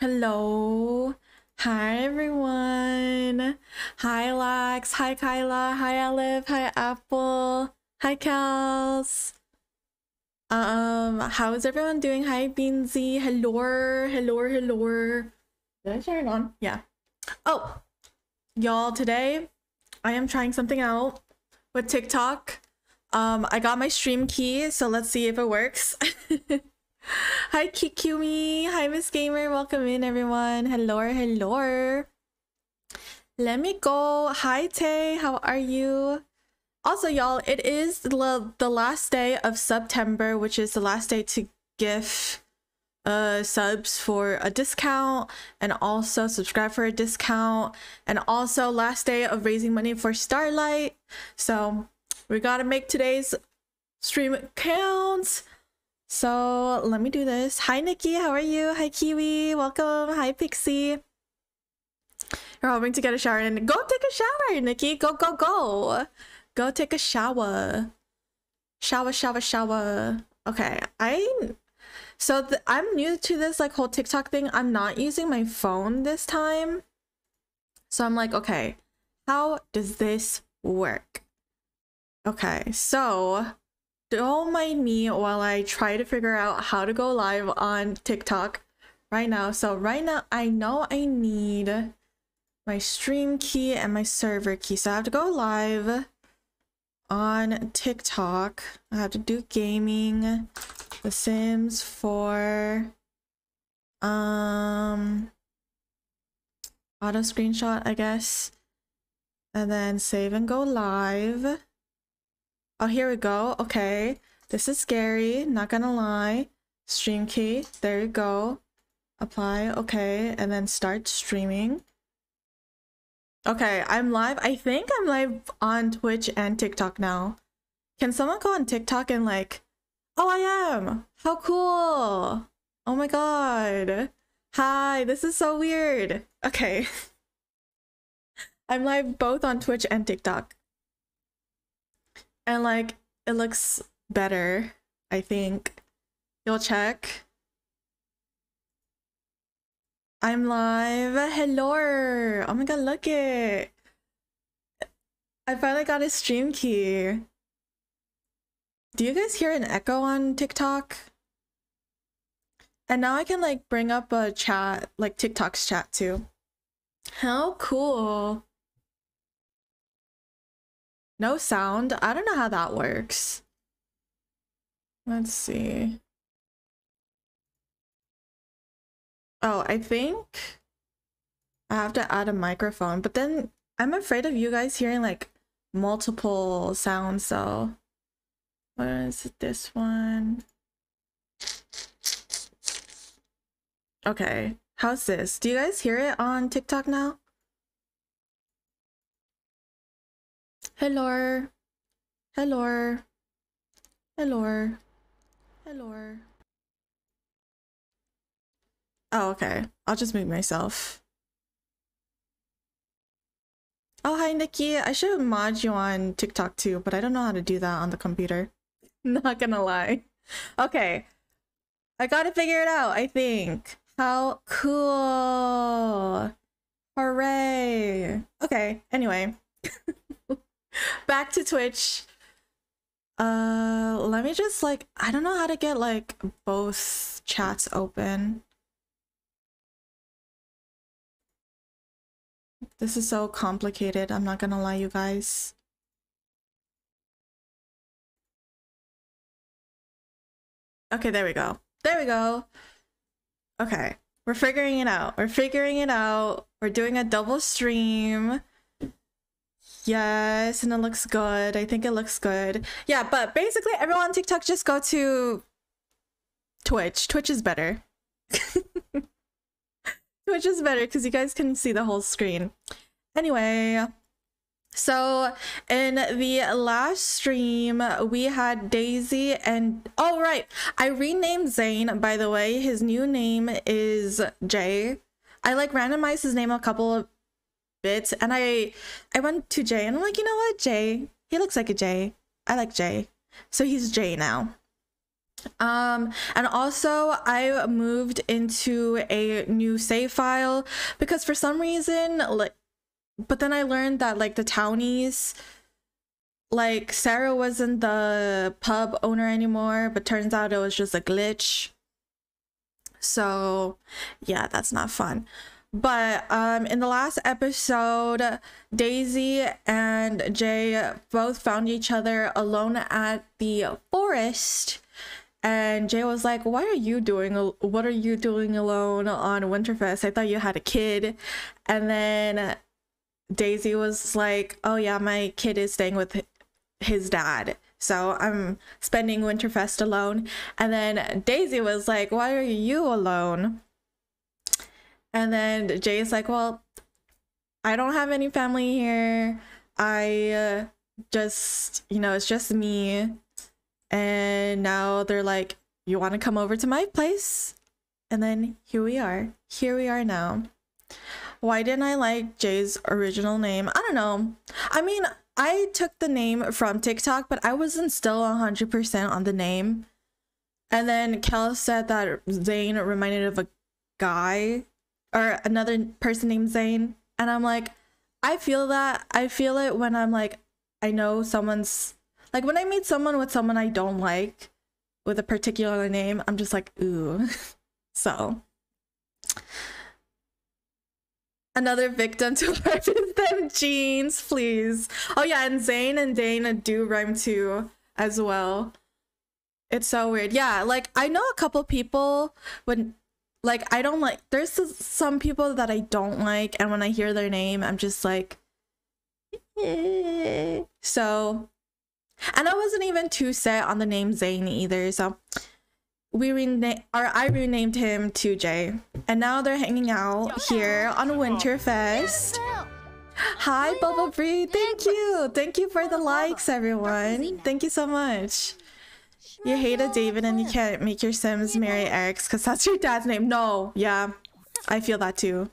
Hello. Hi everyone. Hi Lax. Hi Kyla. Hi Olive. Hi Apple. Hi Kels. Um, how is everyone doing? Hi Beansy. Hello. Hello. Hello. Did I turn it on? Yeah. Oh, y'all, today I am trying something out with TikTok. Um, I got my stream key, so let's see if it works. Hi Kikumi. Hi Miss Gamer. Welcome in everyone. Hello, hello. Let me go. Hi Tay. How are you? Also, y'all, it is the, the last day of September, which is the last day to give uh subs for a discount and also subscribe for a discount and also last day of raising money for Starlight. So we gotta make today's stream count. So let me do this. Hi, Nikki. How are you? Hi, Kiwi. Welcome. Hi, Pixie. You're hoping to get a shower and go take a shower, Nikki. Go, go, go. Go take a shower. Shower, shower, shower. Okay. I so I'm new to this like whole TikTok thing. I'm not using my phone this time. So I'm like, okay, how does this work? Okay, so don't mind me while I try to figure out how to go live on TikTok right now. So right now, I know I need my stream key and my server key. So I have to go live on TikTok. I have to do gaming, The Sims 4, um, auto screenshot, I guess, and then save and go live. Oh, here we go. Okay. This is scary. Not gonna lie. Stream key. There you go. Apply. Okay. And then start streaming. Okay, I'm live. I think I'm live on Twitch and TikTok now. Can someone go on TikTok and like... Oh, I am! How cool! Oh my god. Hi, this is so weird. Okay. I'm live both on Twitch and TikTok and like it looks better i think. You'll check. I'm live. Hello. Oh my god look it. I finally got a stream key. Do you guys hear an echo on tiktok? And now i can like bring up a chat like tiktok's chat too. How cool no sound? I don't know how that works. Let's see. Oh, I think I have to add a microphone, but then I'm afraid of you guys hearing like multiple sounds, so what is this one? Okay, how's this? Do you guys hear it on TikTok now? Hello. Hello. Hello. Hello. Oh, okay. I'll just mute myself. Oh, hi, Nikki. I should mod you on TikTok too, but I don't know how to do that on the computer. Not gonna lie. Okay. I gotta figure it out, I think. How cool. Hooray. Okay, anyway. back to Twitch. Uh, let me just like, I don't know how to get like both chats open. This is so complicated. I'm not gonna lie, you guys. Okay, there we go. There we go. Okay, we're figuring it out. We're figuring it out. We're doing a double stream. Yes, and it looks good. I think it looks good. Yeah, but basically everyone on TikTok just go to Twitch. Twitch is better. Twitch is better because you guys can see the whole screen. Anyway, so in the last stream, we had Daisy and oh right, I renamed Zane by the way. His new name is Jay. I like randomized his name a couple of bits and I I went to Jay and I'm like, you know what, Jay? He looks like a Jay. I like Jay. So he's Jay now. Um, and also I moved into a new save file because for some reason, like, but then I learned that like the townies, like Sarah wasn't the pub owner anymore, but turns out it was just a glitch. So yeah, that's not fun. But um, in the last episode, Daisy and Jay both found each other alone at the forest. And Jay was like, "Why are you doing? What are you doing alone on Winterfest? I thought you had a kid." And then Daisy was like, "Oh yeah, my kid is staying with his dad." So I'm spending Winterfest alone. And then Daisy was like, Why are you alone? And then Jay's like, Well, I don't have any family here. I uh, just, you know, it's just me. And now they're like, You want to come over to my place? And then here we are. Here we are now. Why didn't I like Jay's original name? I don't know. I mean, I took the name from TikTok, but I wasn't still 100% on the name. And then Kel said that Zane reminded of a guy or another person named Zane. And I'm like, I feel that. I feel it when I'm like, I know someone's like when I meet someone with someone I don't like with a particular name, I'm just like, ooh. so another victim to represent them jeans, please. Oh yeah, and Zane and Dana do rhyme too as well. It's so weird. Yeah, like I know a couple people when like I don't like there's some people that I don't like and when I hear their name I'm just like eh. so and I wasn't even too set on the name Zane either. So we renamed or I renamed him to Jay. And now they're hanging out here on Winterfest. Hi Bubble Bree, thank you. Thank you for the likes everyone. Thank you so much. You hate a David and you can't make your Sims marry Eric's because that's your dad's name. No, yeah, I feel that too.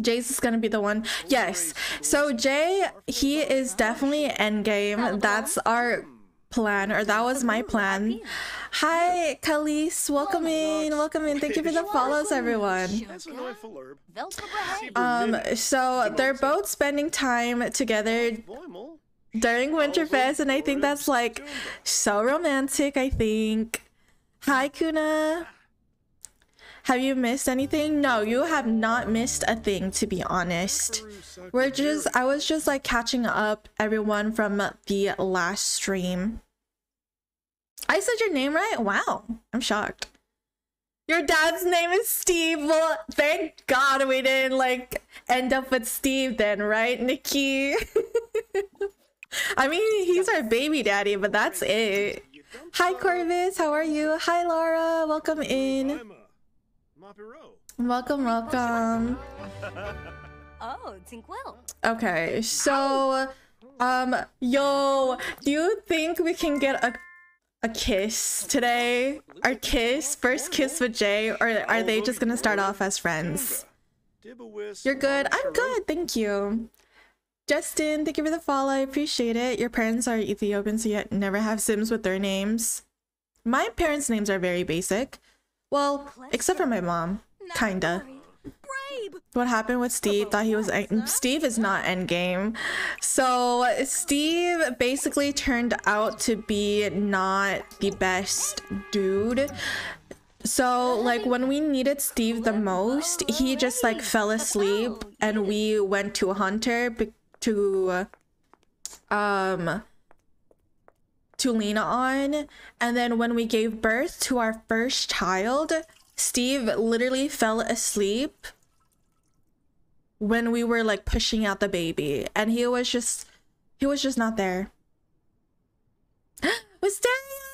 Jay's is gonna be the one. Yes. So Jay, he is definitely endgame. That's our plan, or that was my plan. Hi, Khalees. Welcome in. Welcome in. Thank you for the follows, everyone. Um, so they're both spending time together during oh, Winterfest, and I think that's like so romantic. I think. Hi, Kuna. Have you missed anything? No, you have not missed a thing, to be honest. We're just, I was just like catching up everyone from the last stream. I said your name right? Wow, I'm shocked. Your dad's name is Steve. Well, thank God we didn't like end up with Steve then, right, Nikki? I mean, he's our baby daddy, but that's it. Hi, Corvus. How are you? Hi, Laura. Welcome in. Welcome, welcome. oh, Tinkwell. Okay, so, um, yo, do you think we can get a a kiss today? Our kiss, first kiss with Jay, or are they just gonna start off as friends? You're good. I'm good, thank you. Justin, thank you for the follow. I appreciate it. Your parents are Ethiopian, so you never have Sims with their names. My parents' names are very basic. Well, except for my mom. Kinda. What happened with Steve? Thought he was Steve is not endgame. So Steve basically turned out to be not the best dude. So like when we needed Steve the most, he just like fell asleep and we went to Hunter to um to Lena on. And then when we gave birth to our first child, Steve literally fell asleep when we were like pushing out the baby and he was just he was just not there. Wisteria!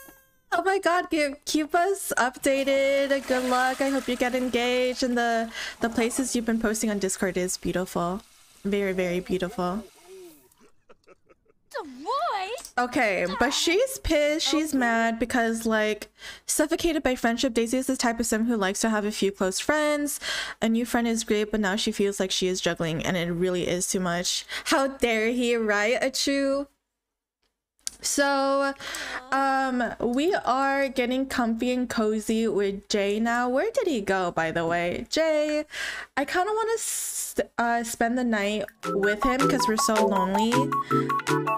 Oh my god, keep, keep us updated. Good luck. I hope you get engaged and the the places you've been posting on Discord is beautiful. Very, very beautiful. Okay, but she's pissed. She's mad because, like, suffocated by friendship. Daisy is the type of sim who likes to have a few close friends. A new friend is great, but now she feels like she is juggling, and it really is too much. How dare he, right, Achu? So, um, we are getting comfy and cozy with Jay now. Where did he go, by the way? Jay, I kind of want to uh, spend the night with him because we're so lonely.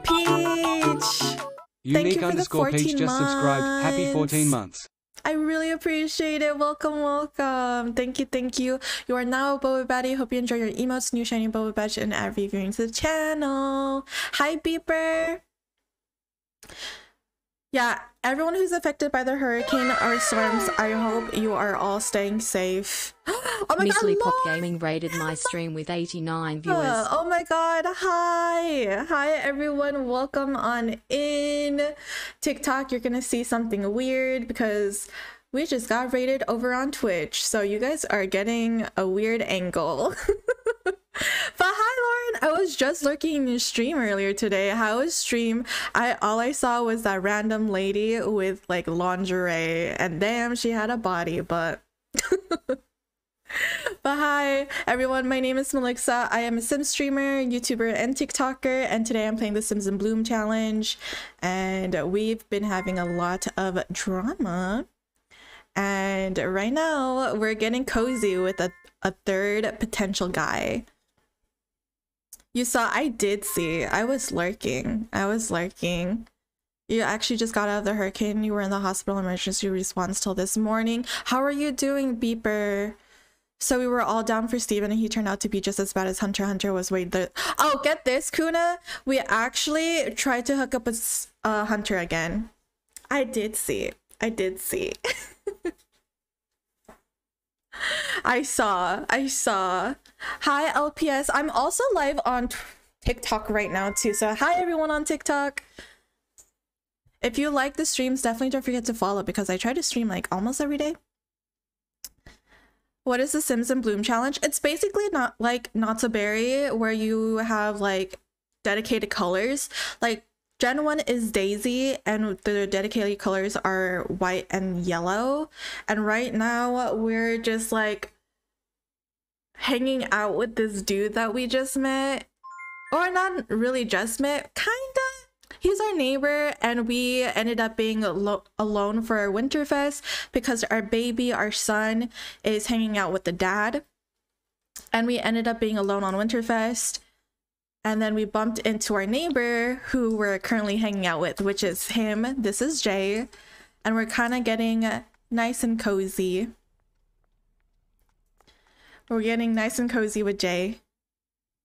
Peach! Unique underscore Peach just subscribed. Happy 14 months. I really appreciate it. Welcome, welcome. Thank you, thank you. You are now a Boba Baddie. Hope you enjoy your emotes, new shiny Boba Badge, and every viewing to the channel. Hi, Beeper. Yeah, everyone who's affected by the hurricane or storms, I hope you are all staying safe. oh my god, Pop Gaming raided my stream with 89 viewers. Uh, oh my god, hi. Hi everyone, welcome on in. TikTok, you're gonna see something weird because we just got rated over on Twitch. So you guys are getting a weird angle. but hi Lauren, I was just lurking in your stream earlier today. How was stream? I all I saw was that random lady with like lingerie and damn she had a body, but But hi everyone, my name is Malixa. I am a Sim streamer, YouTuber, and TikToker, and today I'm playing the Sims in Bloom challenge. And we've been having a lot of drama. And right now we're getting cozy with a, a third potential guy. You saw I did see. I was lurking. I was lurking. You actually just got out of the hurricane. You were in the hospital emergency response till this morning. How are you doing, Beeper? So we were all down for Steven and he turned out to be just as bad as Hunter. Hunter was way the Oh, get this, Kuna. We actually tried to hook up with uh, Hunter again. I did see. I did see. I saw. I saw. Hi LPS. I'm also live on TikTok right now too. So hi everyone on TikTok. If you like the streams, definitely don't forget to follow because I try to stream like almost every day. What is the Sims in Bloom challenge? It's basically not like Not So Berry where you have like dedicated colors. Like Gen 1 is Daisy and the dedicated colors are white and yellow. And right now we're just like hanging out with this dude that we just met. Or not really just met, kinda. He's our neighbor, and we ended up being alone for Winterfest because our baby, our son, is hanging out with the dad. And we ended up being alone on Winterfest. And then we bumped into our neighbor who we're currently hanging out with, which is him. This is Jay. And we're kind of getting nice and cozy. We're getting nice and cozy with Jay.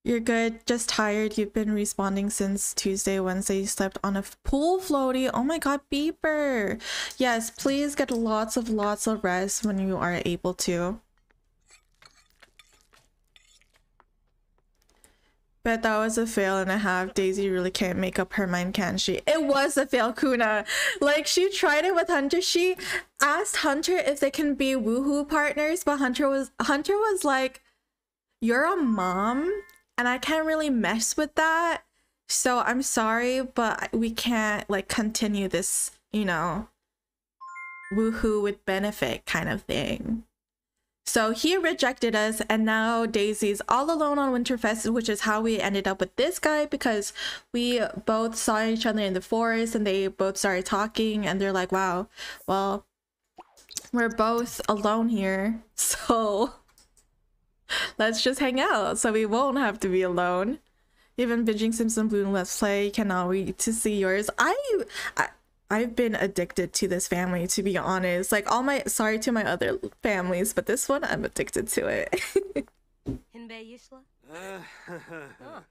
You're good, just tired. You've been responding since Tuesday, Wednesday. You slept on a pool floaty. Oh my god, beeper. Yes, please get lots of lots of rest when you are able to. That was a fail and a half. Daisy really can't make up her mind, can she? It was a fail, Kuna. Like she tried it with Hunter. She asked Hunter if they can be woohoo partners, but Hunter was Hunter was like, "You're a mom, and I can't really mess with that. So I'm sorry, but we can't like continue this, you know, woohoo with benefit kind of thing." So he rejected us, and now Daisy's all alone on Winterfest, which is how we ended up with this guy because we both saw each other in the forest and they both started talking, and they're like, wow, well, we're both alone here, so let's just hang out so we won't have to be alone. Even binging Sims in Bloom Let's Play, cannot wait to see yours. I, I I've been addicted to this family, to be honest. Like all my sorry to my other families, but this one I'm addicted to it. Hinbeyisla? Oh,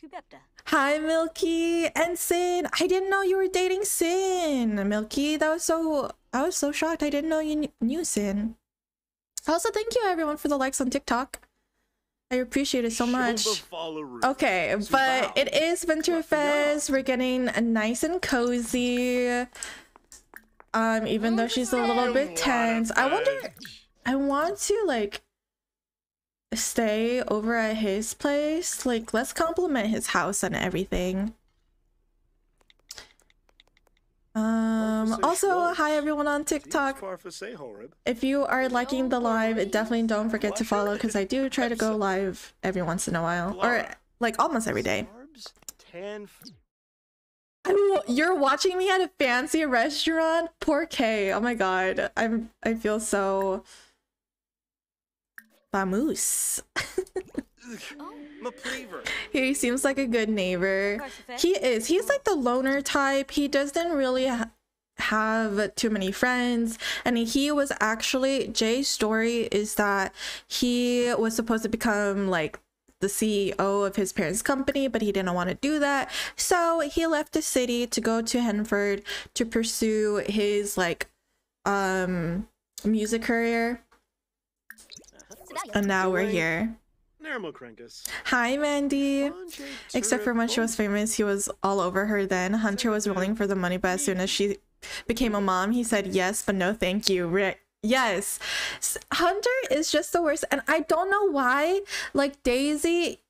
Kubepta. Hi, Milky and Sin. I didn't know you were dating Sin, Milky. That was so. I was so shocked. I didn't know you kn- knew Sin. Also, thank you everyone for the likes on TikTok. I appreciate it so much. Okay, but it is Winterfest. We're getting nice and cozy. Um, even though she's a little bit tense. I wonder. I want to like stay over at his place. Like, let's compliment his house and everything. Um, also, hi everyone on TikTok. If you are liking the live, definitely don't forget to follow because I do try to go live every once in a while. Or like almost every day. I, you're watching me at a fancy restaurant? Poor K. Oh my god. I'm I feel so famous. My pleaver. he seems like a good neighbor. He is. He's like the loner type. He doesn't really ha- have too many friends. And he was actually Jay's story is that he was supposed to become like the CEO of his parents' company, but he didn't want to do that. So he left the city to go to Henford to pursue his like um music career. And now we're here. Hi, Mandy. Except for when she was famous, he was all over her then. Hunter was willing for the money, but as soon as she became a mom, he said yes, but no thank you. Ri- yes. Hunter is just the worst. And I don't know why. Like, Daisy.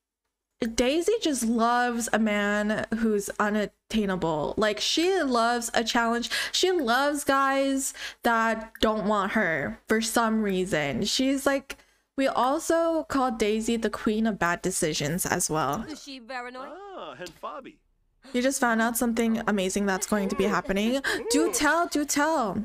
Daisy just loves a man who's unattainable. Like, she loves a challenge. She loves guys that don't want her for some reason. She's like. We also call Daisy the queen of bad decisions as well. Is she paranoid? Ah, and Fabi. You just found out something amazing that's going to be happening. Do tell, do tell.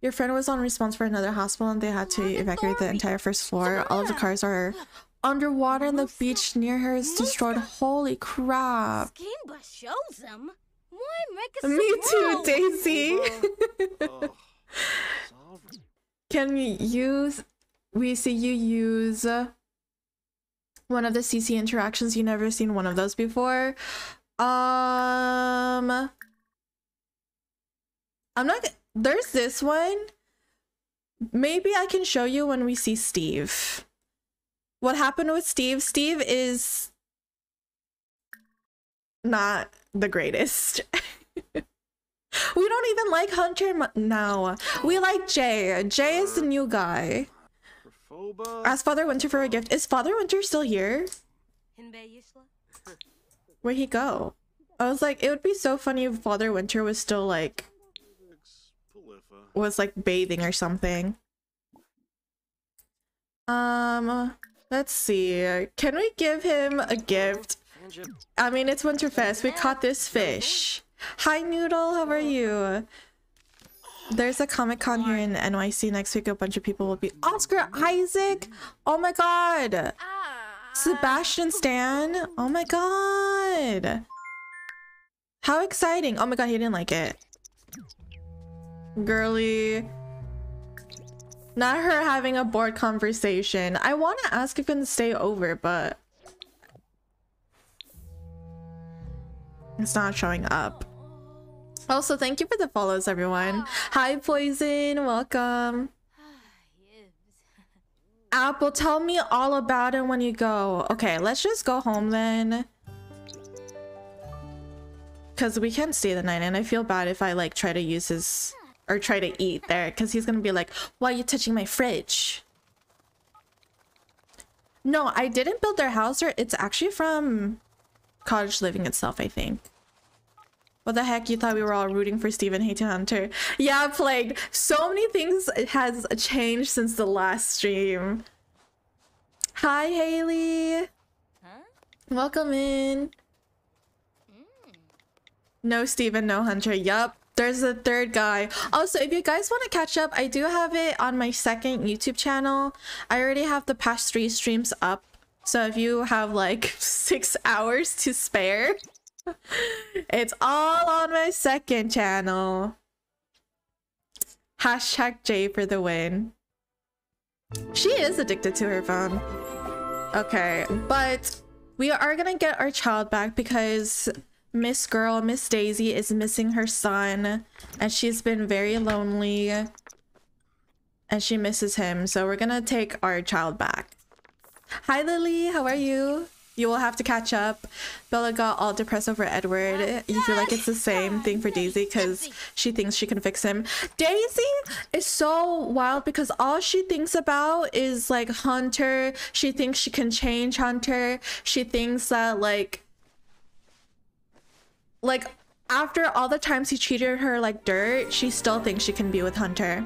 Your friend was on response for another hospital and they had to evacuate the entire first floor. All of the cars are underwater and the beach near her is destroyed. Holy crap. Skimba shows them. Why make us Me too, Daisy. Can you use we see you use one of the CC interactions? You never seen one of those before. Um I'm not there's this one. Maybe I can show you when we see Steve. What happened with Steve? Steve is not the greatest. we don't even like Hunter now. We like Jay. Jay is the new guy. For Ask Father Winter for a gift. Is Father Winter still here? Where'd he go? I was like, it would be so funny if Father Winter was still like was like bathing or something. Um, let's see. Can we give him a gift? I mean, it's Winterfest. We caught this fish. Hi, Noodle. How are you? There's a Comic Con here in NYC next week. A bunch of people will be. Oscar Isaac. Oh my God. Ah. Sebastian Stan. Oh my God. How exciting. Oh my God, he didn't like it. Girly. Not her having a bored conversation. I want to ask if he can stay over, but it's not showing up. Also, thank you for the follows, everyone. Hi, Poison. Welcome. Apple, tell me all about it when you go. Okay, let's just go home then. Because we can't stay the night, and I feel bad if I like try to use his or try to eat there because he's gonna be like, Why are you touching my fridge? No, I didn't build their house, or it's actually from cottage living itself, I think. What the heck? You thought we were all rooting for Stephen Hayton Hunter? Yeah, plagued. So many things has changed since the last stream. Hi, Haley. Welcome in. Mm. No Stephen, no Hunter. Yup. There's a third guy. Also, if you guys want to catch up, I do have it on my second YouTube channel. I already have the past three streams up. So if you have like six hours to spare, it's all on my second channel. Hashtag J for the win. She is addicted to her phone. Okay, but we are gonna get our child back because Miss Girl, Miss Daisy, is missing her son, and she's been very lonely, and she misses him. So we're gonna take our child back. Hi, Lily. How are you? You will have to catch up. Bella got all depressed over Edward. You feel like it's the same thing for Daisy because she thinks she can fix him. Daisy is so wild because all she thinks about is like Hunter. She thinks she can change Hunter. She thinks that like like after all the times he treated her like dirt, she still thinks she can be with Hunter.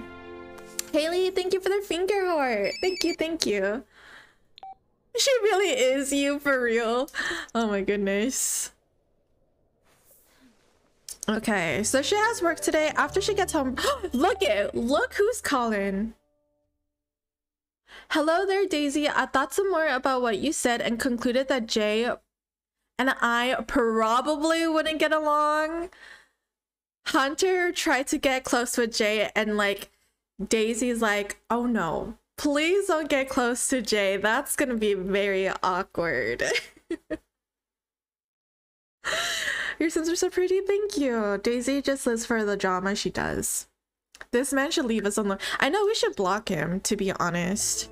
Haley, thank you for the finger heart. Thank you, thank you. She really is you for real. Oh my goodness. Okay, so she has work today. After she gets home, look it, look who's calling. Hello there, Daisy. I thought some more about what you said and concluded that Jay and I probably wouldn't get along. Hunter tried to get close with Jay, and like Daisy's like, oh no, please don't get close to Jay. That's gonna be very awkward. Your Sims are so pretty, thank you. Daisy just lives for the drama she does. This man should leave us alone. I know we should block him, to be honest.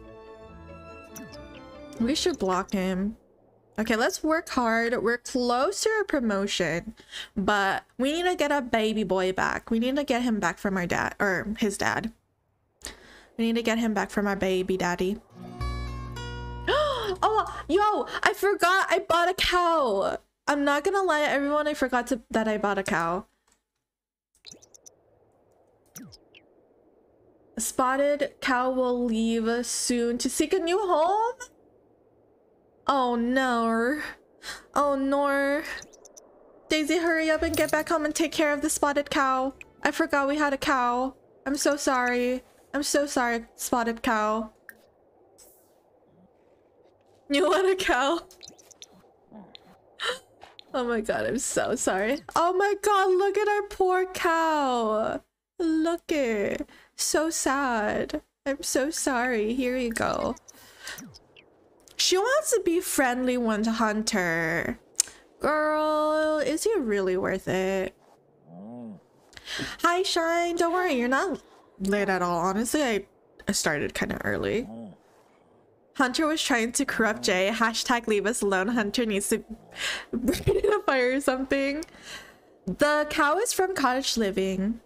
We should block him. Okay, let's work hard. We're close to a promotion, but we need to get a baby boy back. We need to get him back from our dad, or his dad. We need to get him back for my baby daddy. oh, yo, I forgot I bought a cow. I'm not gonna lie, everyone, I forgot to, that I bought a cow. Spotted cow will leave soon to seek a new home? Oh no. Oh no. Daisy, hurry up and get back home and take care of the spotted cow. I forgot we had a cow. I'm so sorry. I'm so sorry, spotted cow. You want a cow? Oh my god, I'm so sorry. Oh my god, look at our poor cow. Look it. So sad. I'm so sorry. Here you go. She wants to be friendly with Hunter. Girl, is he really worth it? Hi, Shine. Don't worry, you're not late at all. Honestly, I, I started kind of early. Hunter was trying to corrupt Jay. Hashtag leave us alone. Hunter needs to burn in a fire or something. The cow is from Cottage Living.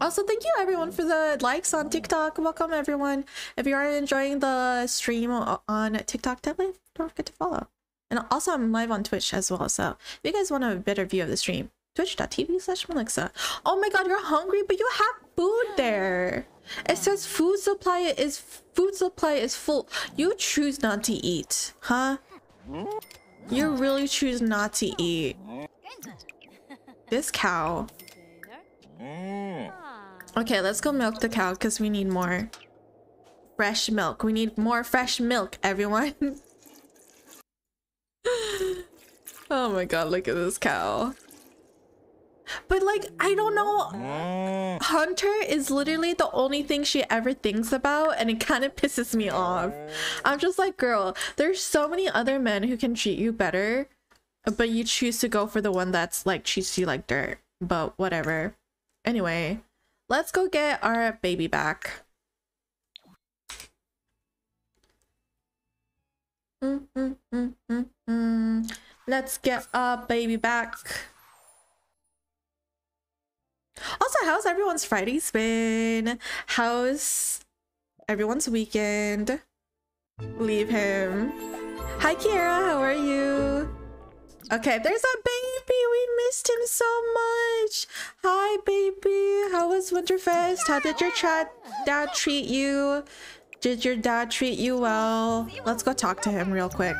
Also, thank you everyone for the likes on TikTok. Welcome everyone. If you are enjoying the stream on TikTok, definitely don't forget to follow. And also, I'm live on Twitch as well. So if you guys want a better view of the stream, twitch.tv slash Malixa. Oh my god, you're hungry, but you have food there. It says food supply is food supply is full. You choose not to eat, huh? You really choose not to eat. This cow. Okay, let's go milk the cow because we need more fresh milk. We need more fresh milk, everyone. oh my god, look at this cow. But like, I don't know. Hunter is literally the only thing she ever thinks about, and it kind of pisses me off. I'm just like, girl, there's so many other men who can treat you better, but you choose to go for the one that's like treats you like dirt. But whatever. Anyway, let's go get our baby back. Mm, mm, mm, mm, mm. Let's get our baby back. Also, how's everyone's Fridays been? How's everyone's weekend? Leave him. Hi, Kiera. How are you? Okay, there's a baby. We missed him so much. Hi, baby. How was Winterfest? How did your dad treat you? Did your dad treat you well? Let's go talk to him real quick.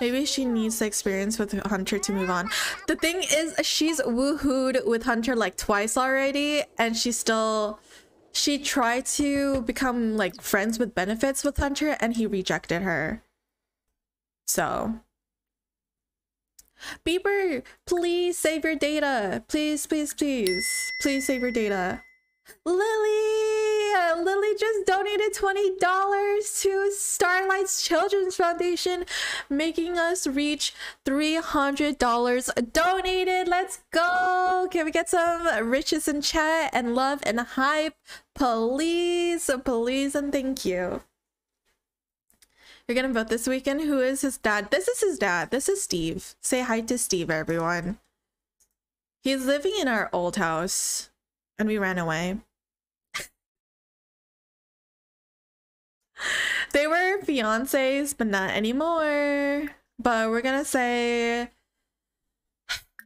Maybe she needs the experience with Hunter to move on. The thing is, she's woohooed with Hunter like twice already, and she still... She tried to become like friends with benefits with Hunter, and he rejected her. So... Beeper, please save your data. Please, please, please. Please save your data. Lily! Uh, Lily just donated $20 to Starlight's Children's Foundation, making us reach $300 donated. Let's go! Can we get some riches in chat and love and hype? Please, please, and thank you. You're gonna vote this weekend? Who is his dad? This is his dad. This is Steve. Say hi to Steve, everyone. He's living in our old house and we ran away. they were fiancés, but not anymore. But we're gonna say,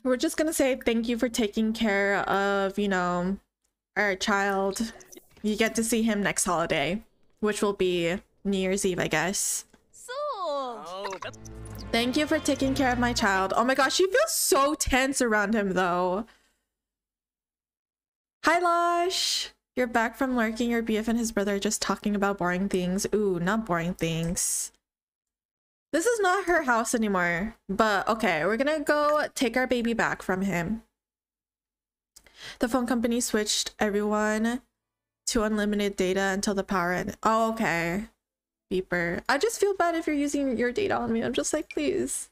we're just gonna say thank you for taking care of, you know, our child. You get to see him next holiday, which will be New Year's Eve, I guess. So. Oh, thank you for taking care of my child. Oh my gosh, she feels so tense around him though. Hi Lush! You're back from lurking. Your BF and his brother are just talking about boring things. Ooh, not boring things. This is not her house anymore. But okay, we're gonna go take our baby back from him. The phone company switched everyone to unlimited data until the power end. Oh, okay. Beeper. I just feel bad if you're using your data on me. I'm just like, please.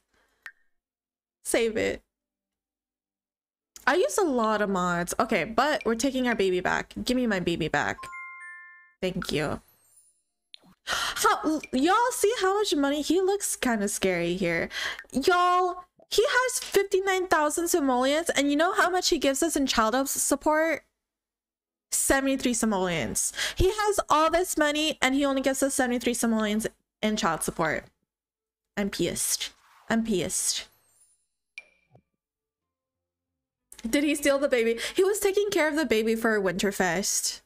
Save it. I use a lot of mods. Okay, but we're taking our baby back. Give me my baby back. Thank you. How y'all see how much money he looks kind of scary here. Y'all, he has 59,000 simoleons and you know how much he gives us in child support? 73 simoleons. He has all this money and he only gives us 73 simoleons in child support. I'm pissed. I'm pissed. Did he steal the baby? He was taking care of the baby for Winterfest.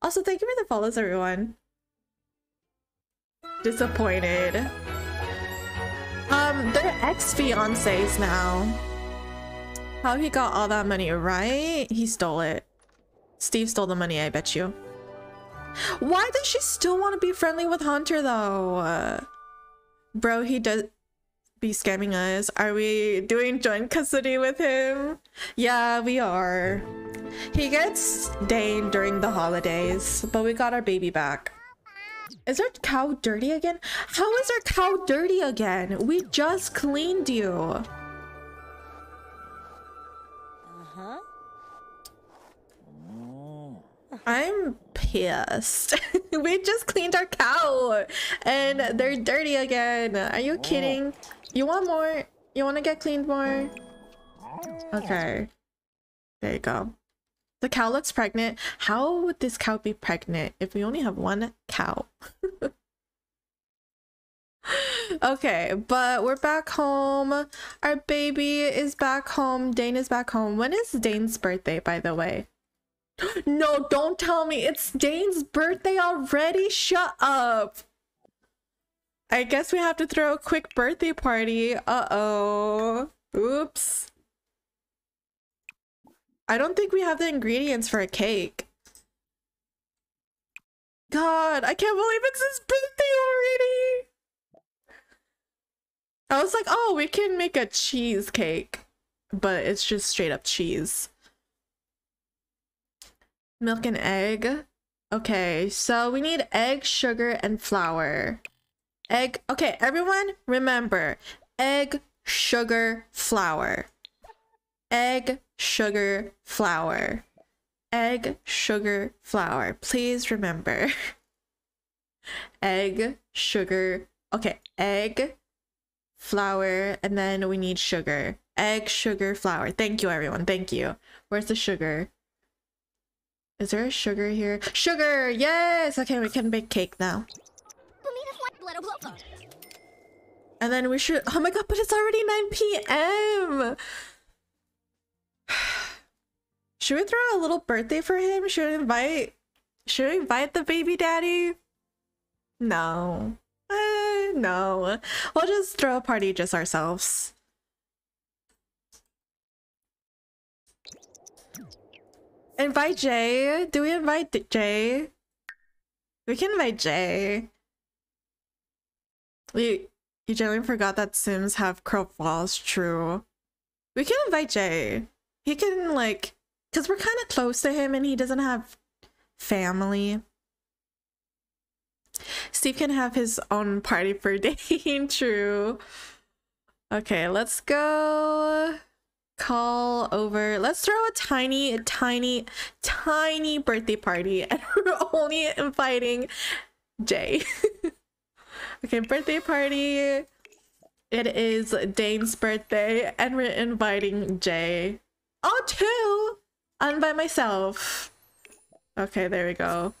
Also, thank you for the follows, everyone. Disappointed. Um, they're ex-fiancés now. How he got all that money, right? He stole it. Steve stole the money, I bet you. Why does she still want to be friendly with Hunter, though? Bro, he does be scamming us. Are we doing joint custody with him? Yeah, we are. He gets Dane during the holidays, but we got our baby back. Is our cow dirty again? How is our cow dirty again? We just cleaned you. I'm pissed. we just cleaned our cow and they're dirty again. Are you oh. kidding? You want more? You want to get cleaned more? Okay. There you go. The cow looks pregnant. How would this cow be pregnant if we only have one cow? okay, but we're back home. Our baby is back home. Dane is back home. When is Dane's birthday, by the way? No, don't tell me it's Dane's birthday already. Shut up. I guess we have to throw a quick birthday party. Uh-oh. Oops. I don't think we have the ingredients for a cake. God, I can't believe it's his birthday already. I was like, oh, we can make a cheesecake, but it's just straight up cheese. Milk and egg. Okay, so we need egg, sugar, and flour. Egg. Okay, everyone, remember egg, sugar, flour. Egg, sugar, flour. Egg, sugar, flour. Please remember. egg, sugar. Okay, egg, flour, and then we need sugar. Egg, sugar, flour. Thank you, everyone. Thank you. Where's the sugar? Is there a sugar here? Sugar! Yes! Okay, we can bake cake now. And then we should- Oh my god, but it's already 9 p.m. Should we throw a little birthday for him? Should we invite- Should we invite the baby daddy? No. Uh, no. We'll just throw a party just ourselves. Invite Jay? Do we invite Jay? We can invite Jay. We you generally forgot that Sims have crop walls, true. We can invite Jay. He can like because we're kind of close to him and he doesn't have family. Steve can have his own party for Dane, true. Okay, let's go call over. Let's throw a tiny, tiny, tiny birthday party and we're only inviting Jay. okay, birthday party. It is Dane's birthday and we're inviting Jay. Oh, two! I'm by myself. Okay, there we go.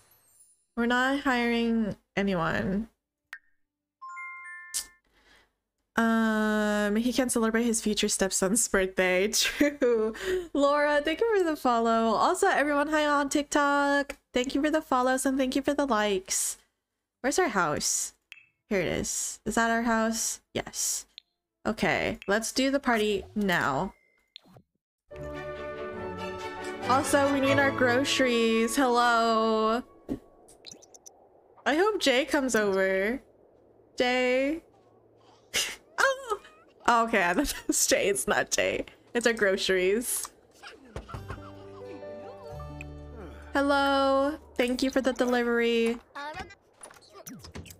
We're not hiring anyone. Um, he can celebrate his future stepson's birthday. True. Laura, thank you for the follow. Also, everyone, hi on TikTok. Thank you for the follows and thank you for the likes. Where's our house? Here it is. Is that our house? Yes. Okay, let's do the party now. Also, we need our groceries. Hello. I hope Jay comes over. Jay. oh! Okay, that's Jay. It's not Jay. It's our groceries. Hello. Thank you for the delivery.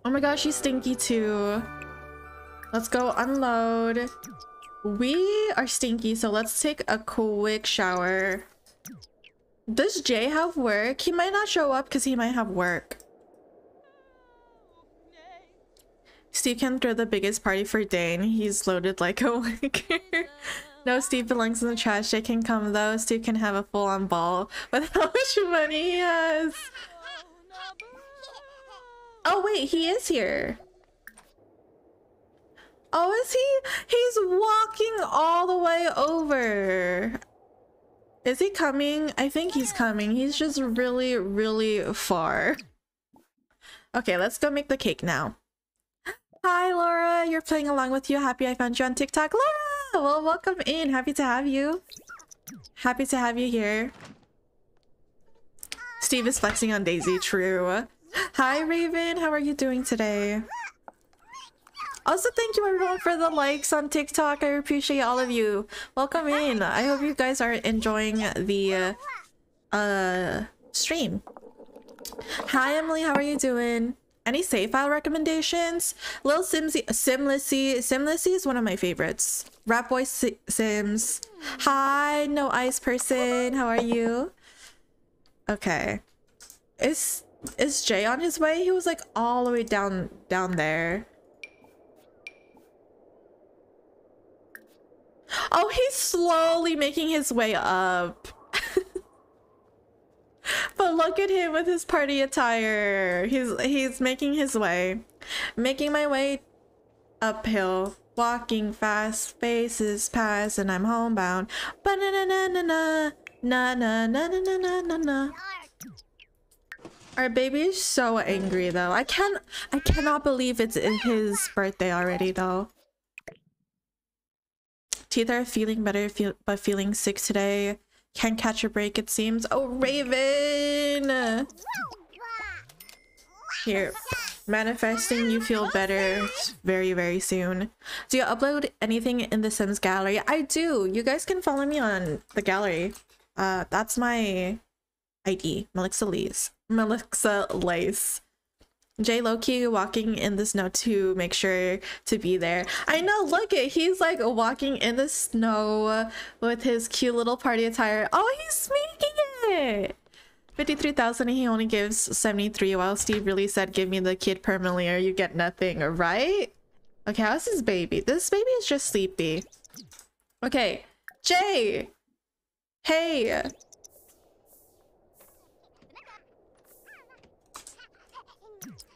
Oh my gosh, she's stinky too. Let's go unload. We are stinky, so let's take a quick shower. Does Jay have work? He might not show up because he might have work. Steve can throw the biggest party for Dane. He's loaded like a wicker. no, Steve belongs in the trash. Jay can come though. Steve can have a full-on ball with how much money he has. Oh wait, he is here. Oh, is he? He's walking all the way over. Is he coming? I think he's coming. He's just really, really far. Okay, let's go make the cake now. Hi, Laura. You're playing along with you. Happy I found you on TikTok. Laura! Well, welcome in. Happy to have you. Happy to have you here. Steve is flexing on Daisy. True. Hi, Raven. How are you doing today? Also, thank you everyone for the likes on TikTok. I appreciate all of you. Welcome in. I hope you guys are enjoying the uh, stream. Hi, Emily. How are you doing? Any save file recommendations? Lil Simsy, Simlessy, Simlessy is one of my favorites. Rap Boy si Sims. Hi, no ice person. How are you? Okay. Is is Jay on his way? He was like all the way down down there. Oh, he's slowly making his way up. but look at him with his party attire. He's he's making his way. Making my way uphill. Walking fast, faces pass, and I'm homebound. Ba na na na na na na na na na na na na. Our baby is so angry though. I can't I cannot believe it's his birthday already though. Teeth are feeling better feel but feeling sick today. Can't catch a break, it seems. Oh, Raven! Here. Manifesting you feel better very, very soon. Do you upload anything in the Sims gallery? I do! You guys can follow me on the gallery. Uh, that's my ID. Malixa Lace. Malixa Lace. Jay Loki walking in the snow to make sure to be there. I know, look it, he's like walking in the snow with his cute little party attire. Oh, he's making it! 53,000 and he only gives 73 while Steve really said give me the kid permanently or you get nothing, right? Okay, how's his baby? This baby is just sleepy. Okay, Jay! Hey!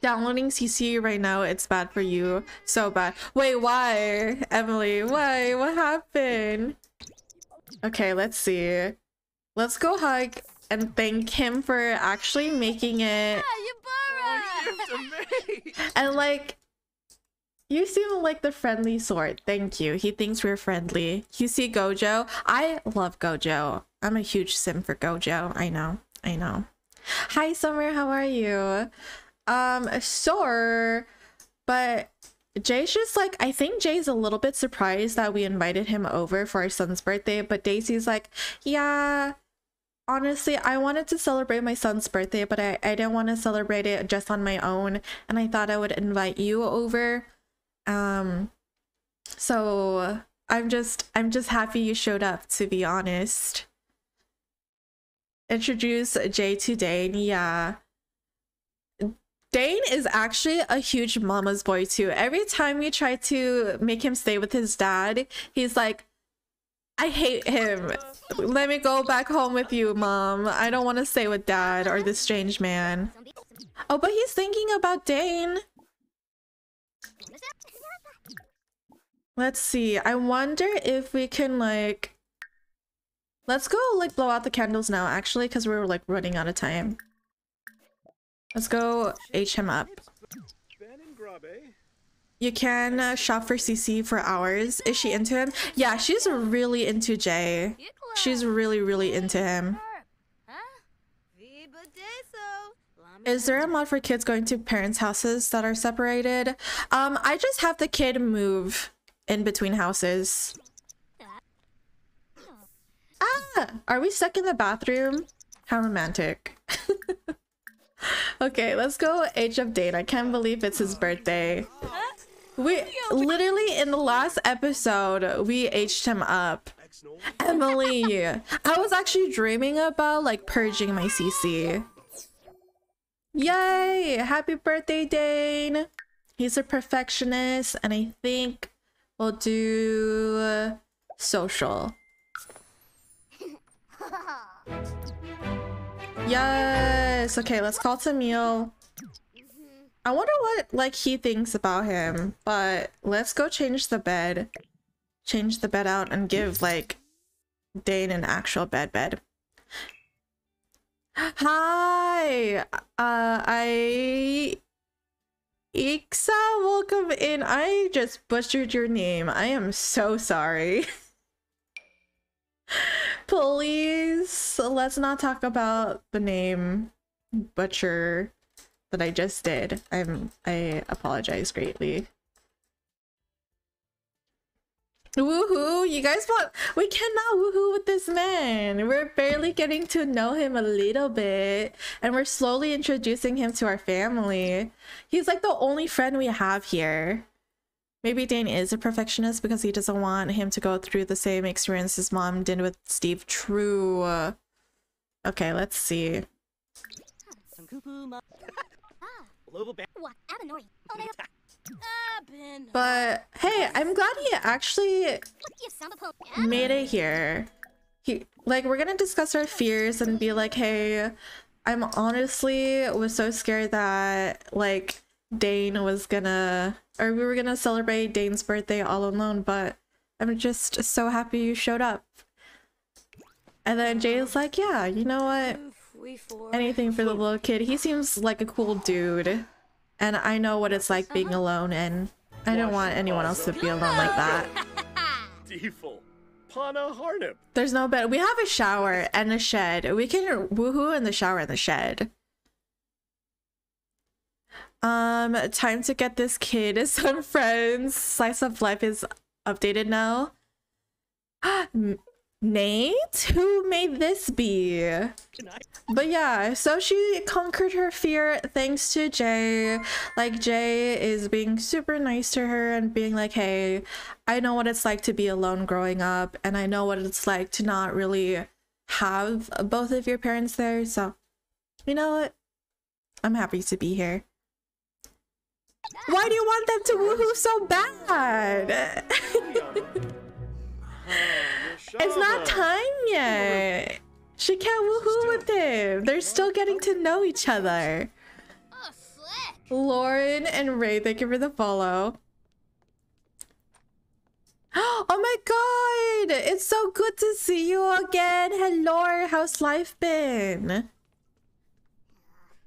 Downloading CC right now, it's bad for you. So bad. Wait, why? Emily, why? What happened? Okay, let's see. Let's go hug and thank him for actually making it. You burrow. And like, you seem like the friendly sort. Thank you. He thinks we're friendly. You see Gojo? I love Gojo. I'm a huge sim for Gojo. I know. I know. Hi, Summer. How are you? Um, sure. But Jay's just like, I think Jay's a little bit surprised that we invited him over for our son's birthday. But Daisy's like, yeah, honestly, I wanted to celebrate my son's birthday, but I, I didn't want to celebrate it just on my own. And I thought I would invite you over. Um, so I'm just, I'm just happy you showed up, to be honest. Introduce Jay to Dane, yeah. Dane is actually a huge mama's boy too. Every time we try to make him stay with his dad, he's like, I hate him. Let me go back home with you, mom. I don't want to stay with dad or this strange man. Oh, but he's thinking about Dane. Let's see. I wonder if we can like... Let's go like blow out the candles now actually because we're like running out of time. Let's go H him up. You can uh, shop for CC for hours. Is she into him? Yeah, she's really into Jay. She's really, really into him. Is there a mod for kids going to parents' houses that are separated? Um, I just have the kid move in between houses. Ah, are we stuck in the bathroom? How romantic. okay, let's go age of date. I can't believe it's his birthday. We literally in the last episode we aged him up. Emily, I was actually dreaming about like purging my CC. Yay! Happy birthday, Dane! He's a perfectionist, and I think we'll do social. Yes! Okay, let's call Tamil. I wonder what like he thinks about him, but let's go change the bed. Change the bed out and give like Dane an actual bed bed. Hi! Uh, I... Ixa, welcome in. I just butchered your name. I am so sorry. Please, let's not talk about the name butcher that I just did. I'm I apologize greatly. Woohoo! You guys want we cannot woohoo with this man. We're barely getting to know him a little bit, and we're slowly introducing him to our family. He's like the only friend we have here. Maybe Dane is a perfectionist because he doesn't want him to go through the same experience his mom did with Steve. True. Okay, let's see. But hey, I'm glad he actually made it here. He like we're gonna discuss our fears and be like, hey, I'm honestly was so scared that like Dane was gonna or we were gonna celebrate Dane's birthday all alone, but I'm just so happy you showed up. And then Jay is like, yeah, you know what? Anything for the little kid. He seems like a cool dude. And I know what it's like being alone and I don't want anyone else to be alone like that. Default. Pana Harnip. There's no bed. We have a shower and a shed. We can woohoo in the shower and the shed. Um, time to get this kid some friends. Slice of life is updated now. Nate? Who made this be? But yeah, so she conquered her fear thanks to Jay. Like, Jay is being super nice to her and being like, hey, I know what it's like to be alone growing up, and I know what it's like to not really have both of your parents there. So, you know what? I'm happy to be here. Why do you want them to woohoo so bad? it's not time yet. She can't woohoo with him. They're still getting to know each other. Lauren and Ray, thank you for the follow. Oh my god! It's so good to see you again. Hello, how's life been?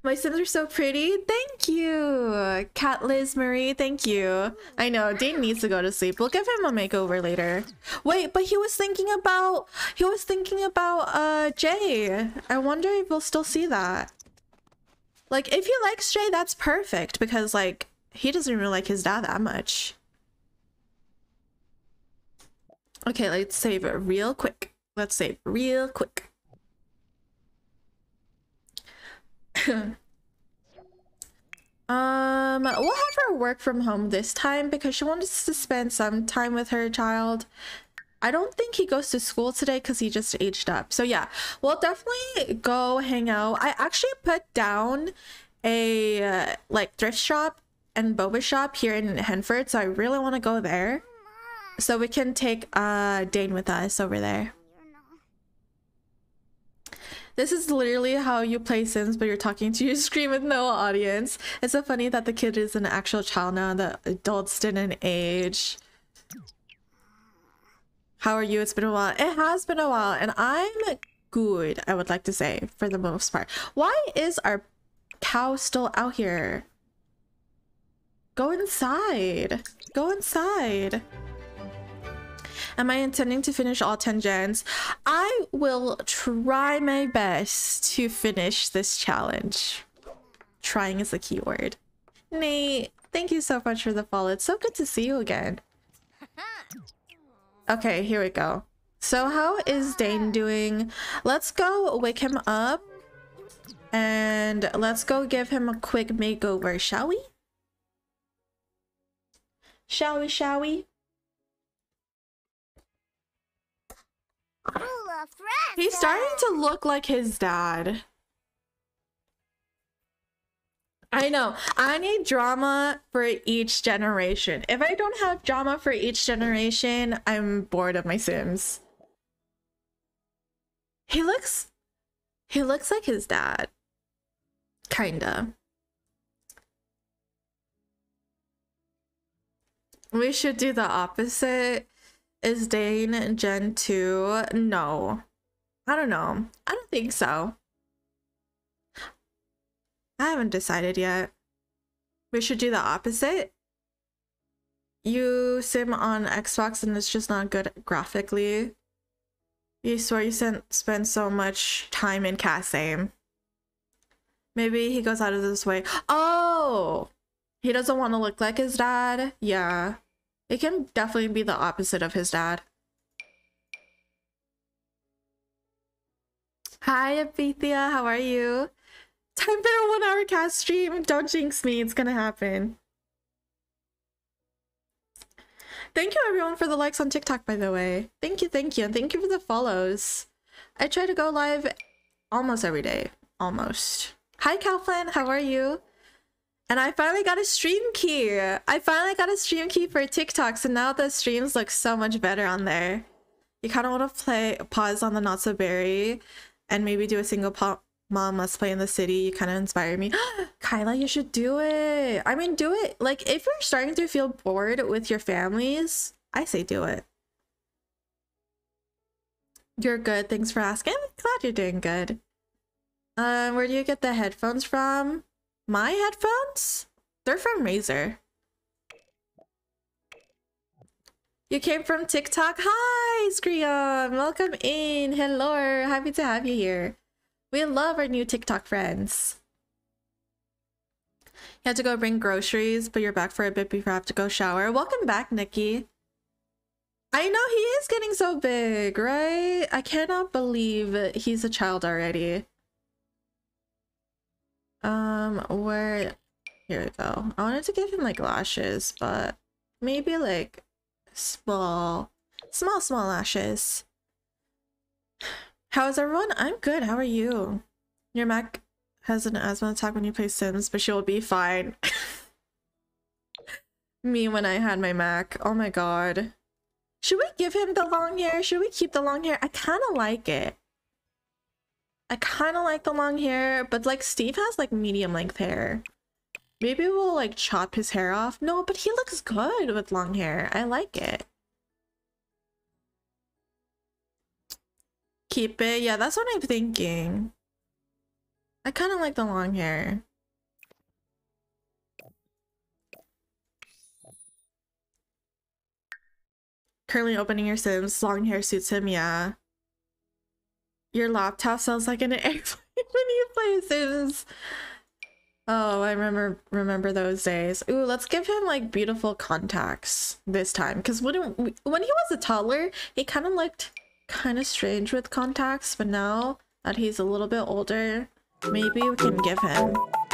My Sims are so pretty. Thank you. Cat Liz Marie, thank you. I know, Dane needs to go to sleep. We'll give him a makeover later. Wait, but he was thinking about he was thinking about uh Jay. I wonder if we'll still see that. Like if he likes Jay, that's perfect because like he doesn't really like his dad that much. Okay, let's save it real quick. Let's save real quick. Um, we'll have her work from home this time because she wants to spend some time with her child. I don't think he goes to school today because he just aged up. So yeah, we'll definitely go hang out. I actually put down a uh, like thrift shop and boba shop here in Henford, so I really want to go there. So we can take uh Dane with us over there. This is literally how you play Sims, but you're talking to your screen with no audience. It's so funny that the kid is an actual child now, the adults didn't age. How are you? It's been a while. It has been a while, and I'm good, I would like to say, for the most part. Why is our cow still out here? Go inside. Go inside. Am I intending to finish all 10 gens? I will try my best to finish this challenge. Trying is the key word. Nate, thank you so much for the follow. It's so good to see you again. Okay, here we go. So how is Dane doing? Let's go wake him up. And let's go give him a quick makeover, shall we? Shall we, shall we? He's starting to look like his dad. I know. I need drama for each generation. If I don't have drama for each generation, I'm bored of my Sims. He looks he looks like his dad. Kinda. We should do the opposite. Is Dane Gen 2? No. I don't know. I don't think so. I haven't decided yet. We should do the opposite. You sim on Xbox and it's just not good graphically. You swear you spend so much time in CAS. Maybe he goes out of this way. Oh! He doesn't want to look like his dad? Yeah. It can definitely be the opposite of his dad. Hi, Abethia. How are you? Time for a one hour CAS stream. Don't jinx me. It's gonna happen. Thank you everyone for the likes on TikTok, by the way. Thank you, thank you, and thank you for the follows. I try to go live almost every day. Almost. Hi, Calflin. How are you? And I finally got a stream key. I finally got a stream key for TikTok, so now the streams look so much better on there. You kind of want to play pause on the not so berry and maybe do a single pop mom must play in the city you kind of inspire me. Kyla you should do it. I mean do it. Like if you're starting to feel bored with your families i say do it. You're good. Thanks for asking. Glad you're doing good. Uh where do you get the headphones from? My headphones? They're from razer you came from tiktok hi Screon. welcome in hello happy to have you here we love our new TikTok friends. You had to go bring groceries, but you're back for a bit before I have to go shower. Welcome back, Nikki. I know he is getting so big, right? I cannot believe he's a child already. Um, where... Here we go. I wanted to give him, like, lashes, but maybe, like, small... Small, small lashes. How is everyone? I'm good. How are you? Your Mac has an asthma attack when you play Sims, but she'll be fine. Me when I had my Mac. Oh my god. Should we give him the long hair? Should we keep the long hair? I kind of like it. I kind of like the long hair, but like Steve has like medium length hair. Maybe we'll like chop his hair off. No, but he looks good with long hair. I like it. Keep it? Yeah, that's what I'm thinking. I kind of like the long hair. Currently opening your Sims. Long hair suits him, yeah. Your laptop sounds like an airplane when you play Sims. Oh, I remember remember those days. Ooh, let's give him like beautiful contacts this time. Because when, when he was a toddler, he kind of looked kind of strange with contacts, but now that he's a little bit older, maybe we can give him.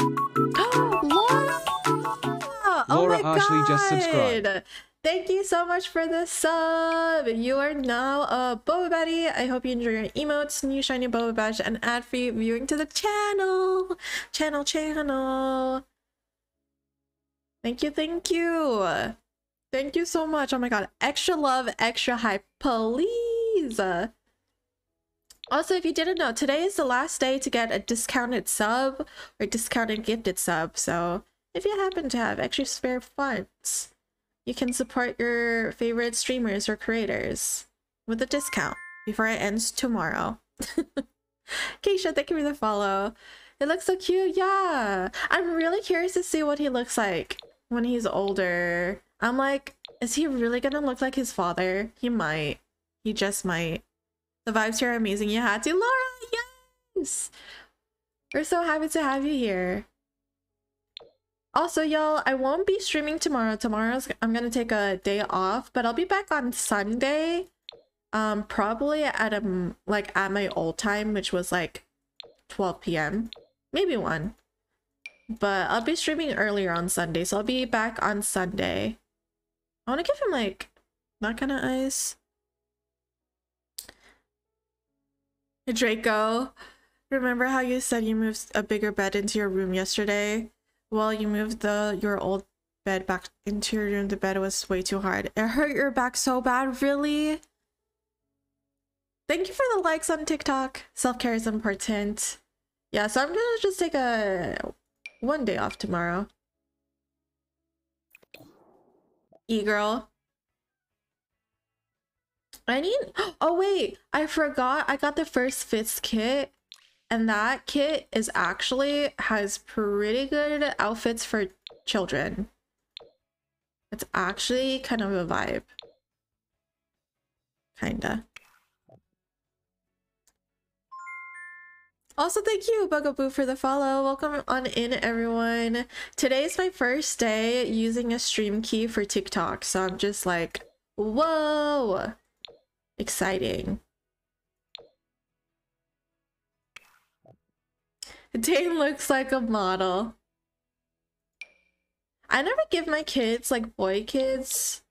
Laura! Oh Laura my Ashley just subscribed. Thank you so much for the sub. You are now a Boba Buddy. I hope you enjoy your emotes, new shiny Boba Badge, and ad-free viewing to the channel. Channel, channel. Thank you, thank you. Thank you so much. Oh my god. Extra love, extra hype, please. Also, if you didn't know, today is the last day to get a discounted sub or discounted gifted sub. So if you happen to have extra spare funds, you can support your favorite streamers or creators with a discount before it ends tomorrow. Keisha, thank you for the follow. It looks so cute. Yeah. I'm really curious to see what he looks like when he's older. I'm like, is he really gonna look like his father? He might. He just might. The vibes here are amazing. You had to. Laura, yes! We're so happy to have you here. Also, y'all, I won't be streaming tomorrow. Tomorrow's I'm gonna take a day off, but I'll be back on Sunday. Um, probably at a like at my old time, which was like 12 p.m. Maybe one. But I'll be streaming earlier on Sunday, so I'll be back on Sunday. I want to give him like that kind of eyes. Draco, remember how you said you moved a bigger bed into your room yesterday? Well, you moved the your old bed back into your room. The bed was way too hard. It hurt your back so bad, really? Thank you for the likes on TikTok. Self-care is important. Yeah, so I'm gonna just take a one day off tomorrow. E-girl. I need oh wait, I forgot I got the first fits kit and that kit is actually has pretty good outfits for children. It's actually kind of a vibe. Kinda. Also, thank you, Bugaboo, for the follow. Welcome on in, everyone. Today is my first day using a stream key for TikTok, so I'm just like, whoa! Exciting. Dane looks like a model. I never give my kids, like boy kids,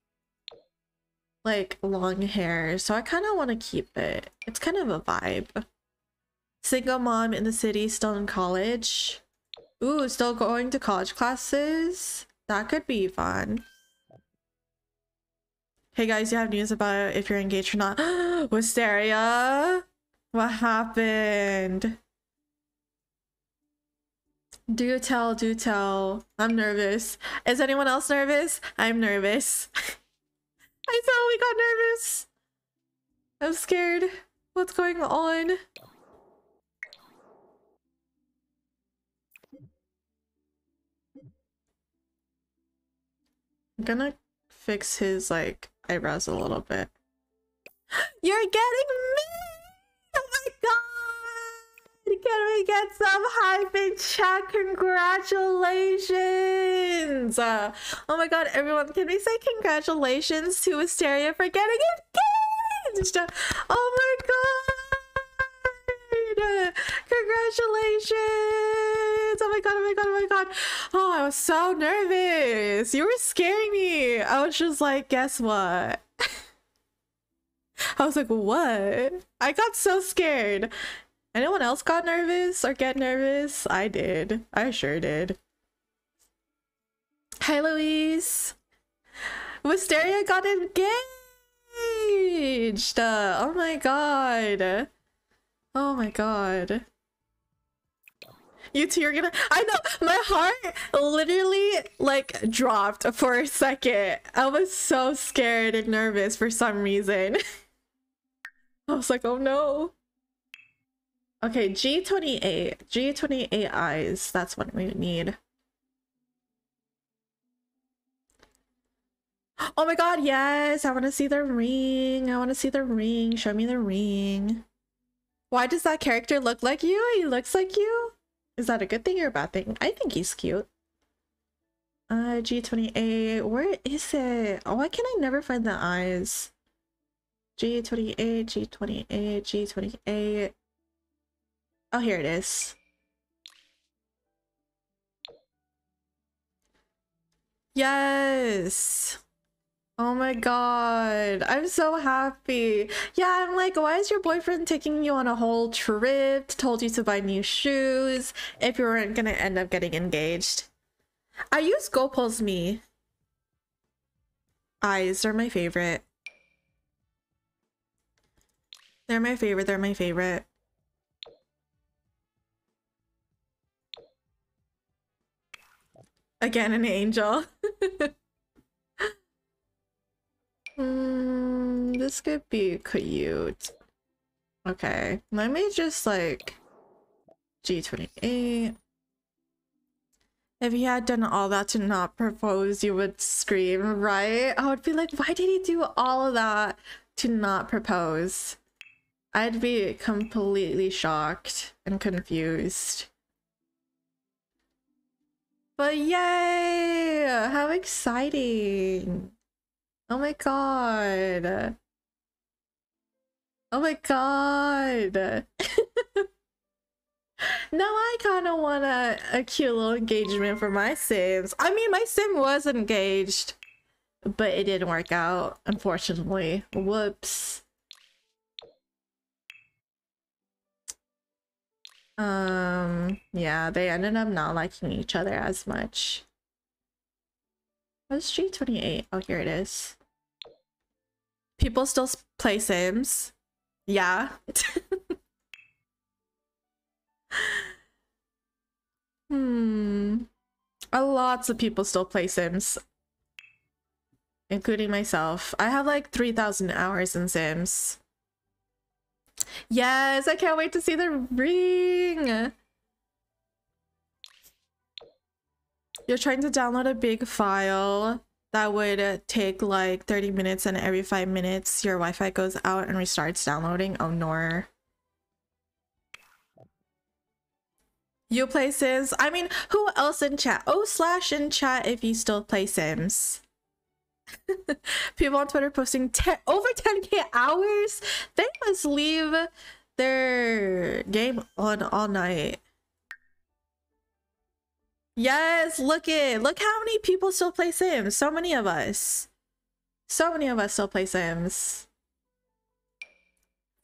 like long hair, so I kind of want to keep it. It's kind of a vibe. Single mom in the city, still in college. Ooh, still going to college classes. That could be fun. Hey guys, you have news about if you're engaged or not. Wisteria? What happened? Do tell, do tell. I'm nervous. Is anyone else nervous? I'm nervous. I totally got nervous. I'm scared. What's going on? I'm gonna fix his like eyebrows a little bit. You're getting me! Can we get some hype in chat? Congratulations! Uh, oh my god, everyone, can we say congratulations to Wisteria for getting engaged? Oh my god! Congratulations! Oh my god, oh my god, oh my god. Oh, I was so nervous. You were scaring me. I was just like, guess what? I was like, what? I got so scared. Anyone else got nervous or get nervous? I did. I sure did. Hi, Louise. Wisteria got engaged. Uh, oh my god. Oh my god. You two are gonna- I know! My heart literally, like, dropped for a second. I was so scared and nervous for some reason. I was like, oh no. Okay, G28. G28 eyes. That's what we need. Oh my god, yes! I want to see the ring. I want to see the ring. Show me the ring. Why does that character look like you? He looks like you? Is that a good thing or a bad thing? I think he's cute. Uh, G28. Where is it? Oh, why can I never find the eyes? G28, G28, G28. Oh, here it is. Yes! Oh my god, I'm so happy. Yeah, I'm like, why is your boyfriend taking you on a whole trip, told you to buy new shoes, if you weren't gonna end up getting engaged? I use Gopal's Me. Eyes are my favorite. They're my favorite, they're my favorite. Again, an angel. Mm, this could be cute. Okay, let me just like G28. If he had done all that to not propose, you would scream, right? I would be like, why did he do all of that to not propose? I'd be completely shocked and confused. But yay! How exciting! Oh my god! Oh my god! now I kind of want a, a cute little engagement for my Sims. I mean, my Sim was engaged, but it didn't work out, unfortunately. Whoops. Um, yeah, they ended up not liking each other as much. What's G28? Oh, here it is. People still play Sims. Yeah. hmm. A lots of people still play Sims. Including myself. I have like 3,000 hours in Sims. Yes, I can't wait to see the ring. You're trying to download a big file that would take like 30 minutes and every 5 minutes your Wi-Fi goes out and restarts downloading. Oh no. You play Sims? I mean, who else in chat? Oh, slash in chat if you still play Sims. People on Twitter posting 10, over 10k hours. They must leave their game on all night. Yes, look it. Look how many people still play Sims. So many of us. So many of us still play Sims.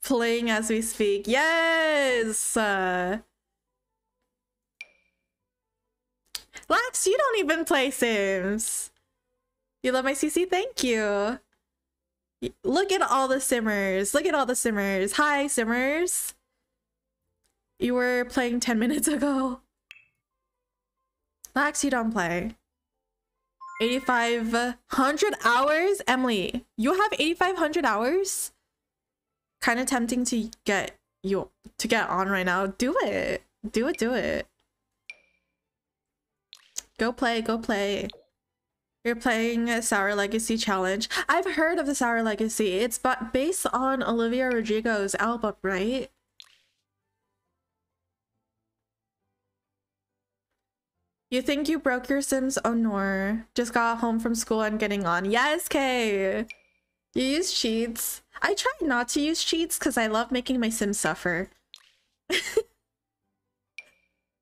Playing as we speak. Yes. Uh, Lax, you don't even play Sims. You love my CC? Thank you. Look at all the simmers. Look at all the simmers. Hi, simmers. You were playing 10 minutes ago. Lax, you don't play. 8,500 hours? Emily, you have 8,500 hours? Kind of tempting to get you to get on right now. Do it. Do it, do it. Go play, go play. You're playing a Sour Legacy Challenge. I've heard of the Sour Legacy. It's but based on Olivia Rodrigo's album, right? You think you broke your Sims? No. Just got home from school and getting on. Yes, Kay. You use cheats. I try not to use cheats because I love making my Sims suffer.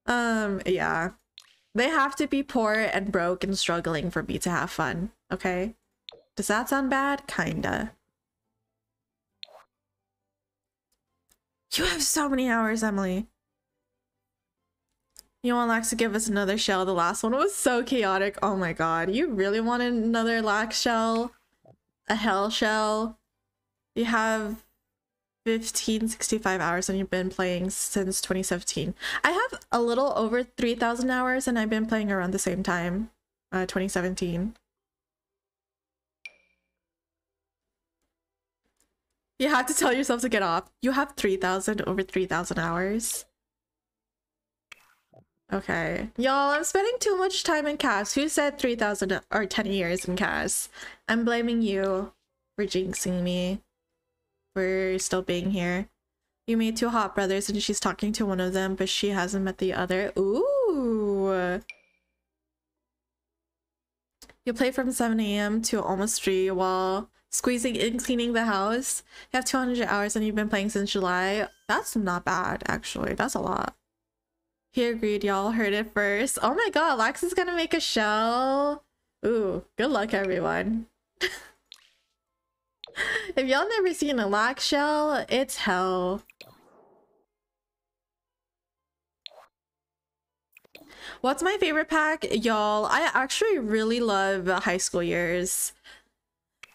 um, yeah. They have to be poor and broke and struggling for me to have fun, okay? Does that sound bad? Kinda. You have so many hours, Emily. You want Lax to give us another shell? The last one was so chaotic. Oh my god. You really wanted another Lax shell? A hell shell? You have 1565 hours and you've been playing since 2017. I have a little over 3000 hours and I've been playing around the same time, uh, 2017. You have to tell yourself to get off. You have 3000 over 3000 hours. Okay. Y'all, I'm spending too much time in CAS. Who said 3000 or 10 years in CAS? I'm blaming you for jinxing me for still being here. You made two hot brothers and she's talking to one of them, but she hasn't met the other. Ooh. You play from 7 a.m. to almost 3 while squeezing in cleaning the house. You have 200 hours and you've been playing since July. That's not bad, actually. That's a lot. He agreed, y'all heard it first. Oh my god, Lex is gonna make a show. Ooh, good luck, everyone. if y'all never seen a lock shell, it's hell. What's my favorite pack? Y'all, I actually really love high school years.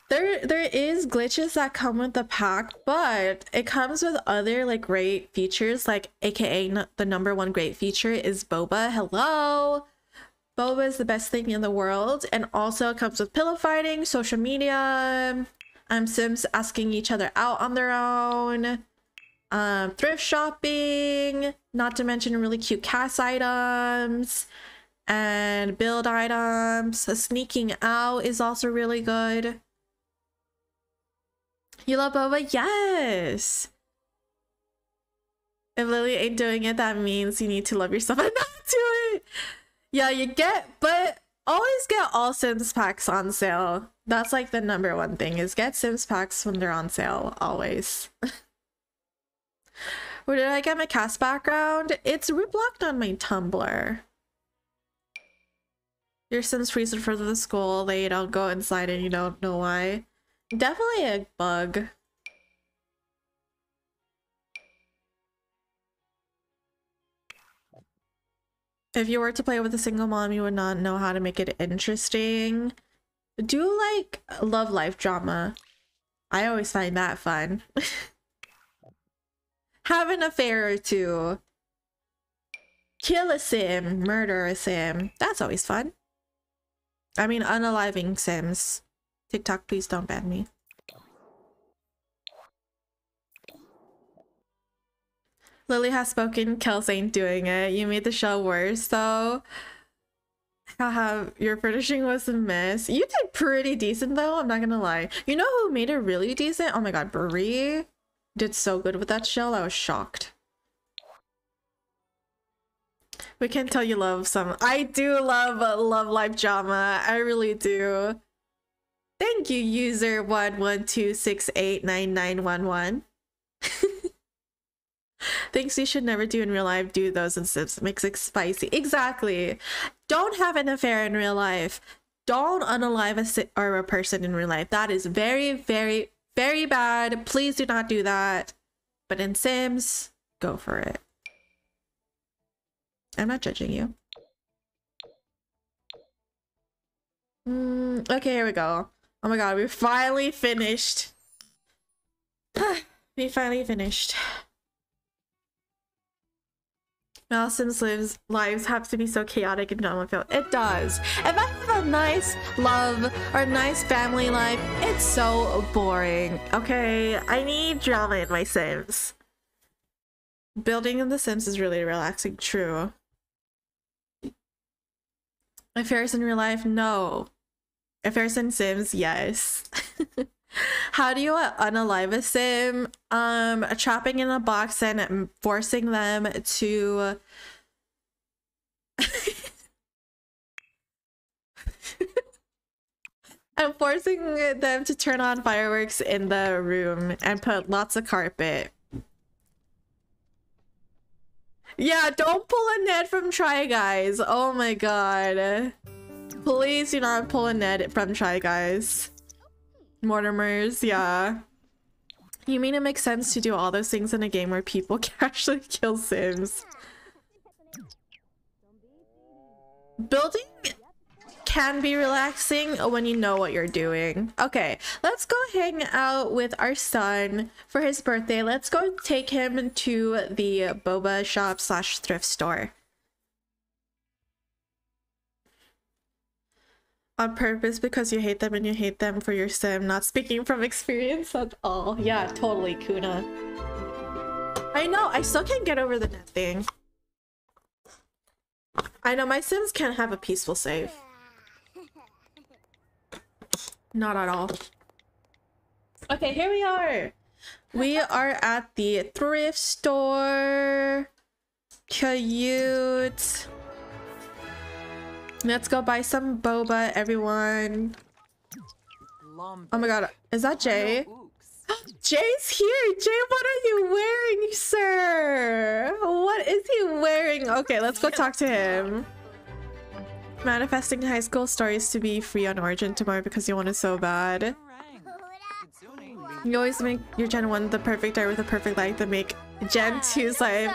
There there is glitches that come with the pack, but it comes with other like great features like aka the number one great feature is boba. Hello. Boba is the best thing in the world and also it comes with pillow fighting, social media, um sims asking each other out on their own, um thrift shopping, not to mention really cute CAS items. and build items. Sneaking out is also really good. You love boba? Yes! If Lily ain't doing it, that means you need to love yourself and not do it! Yeah, you get, but always get all Sims packs on sale. That's like the number one thing is get Sims packs when they're on sale, always. Where did I get my CAS background? It's reblogged on my Tumblr. Your Sims freezing for the school, they don't go inside and you don't know why. Definitely a bug. If you were to play with a single mom, you would not know how to make it interesting. Do like love life drama. I always find that fun. Have an affair or two. Kill a sim, murder a sim. That's always fun. I mean, unaliving sims. TikTok, please don't ban me. Lily has spoken. Kels ain't doing it. You made the show worse, though haha, your finishing was a mess. You did pretty decent though, I'm not gonna lie. You know who made it really decent? Oh my god, Brie did so good with that shell, I was shocked. We can tell you love some- I do love Love Life Drama, I really do. Thank you, user one one two six eight nine nine one one. Things you should never do in real life, do those in Sims. It makes it spicy. Exactly. Don't have an affair in real life. Don't unalive a si or a person in real life. That is very, very, very bad. Please do not do that. But in Sims, go for it. I'm not judging you. Mm, okay, here we go. Oh my god, we finally finished. we finally finished. Sims lives lives have to be so chaotic in drama filled. It does. If I have a nice love or a nice family life, it's so boring. Okay, I need drama in my Sims. Building in the Sims is really relaxing, true. Affairs in real life? No. Affairs in Sims? Yes. How do you unalive a sim? Um, trapping in a box and forcing them to. I'm forcing them to turn on fireworks in the room and put lots of carpet. Yeah, don't pull a Ned from Try Guys. Oh my god. Please do not pull a Ned from Try Guys. Mortimers, yeah. You mean it makes sense to do all those things in a game where people can actually kill Sims? Building can be relaxing when you know what you're doing. Okay, let's go hang out with our son for his birthday. Let's go take him to the boba shop slash thrift store. On purpose because you hate them and you hate them for your sim. Not speaking from experience at all. Yeah, totally, Kuna. I know, I still can't get over the Ned thing. I know, my sims can't have a peaceful save. Not at all. Okay, here we are. We are at the thrift store. Cute. Let's go buy some boba, everyone. Oh my god, is that Jay? Jay's here! Jay, what are you wearing, sir? What is he wearing? Okay, let's go talk to him. Manifesting high school stories to be free on Origin tomorrow because you want it so bad. You always make your Gen 1 the perfect art with the perfect life that make Gen 2's life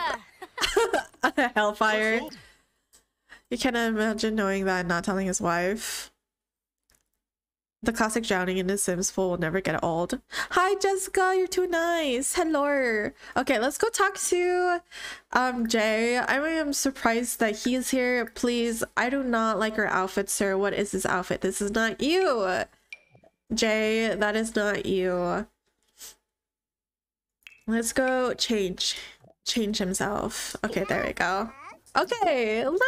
a hellfire. You can't imagine knowing that and not telling his wife. The classic drowning in the Sims pool will never get old. Hi, Jessica. You're too nice. Hello. Okay, let's go talk to um Jay. I am surprised that he's here. Please, I do not like your outfit, sir. What is this outfit? This is not you. Jay, that is not you. Let's go change. Change himself. Okay, there we go. Okay, look.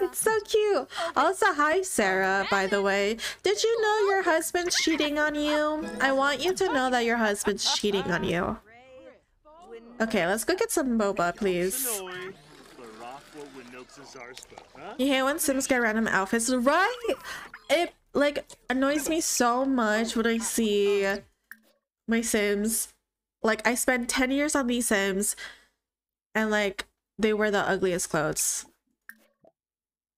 It's so cute. Also, hi Sarah, by the way. Did you know your husband's cheating on you? I want you to know that your husband's cheating on you. Okay, let's go get some boba, please. You hate when Sims get random outfits, right? It like annoys me so much when I see my Sims. Like I spent 10 years on these Sims and like they wear the ugliest clothes.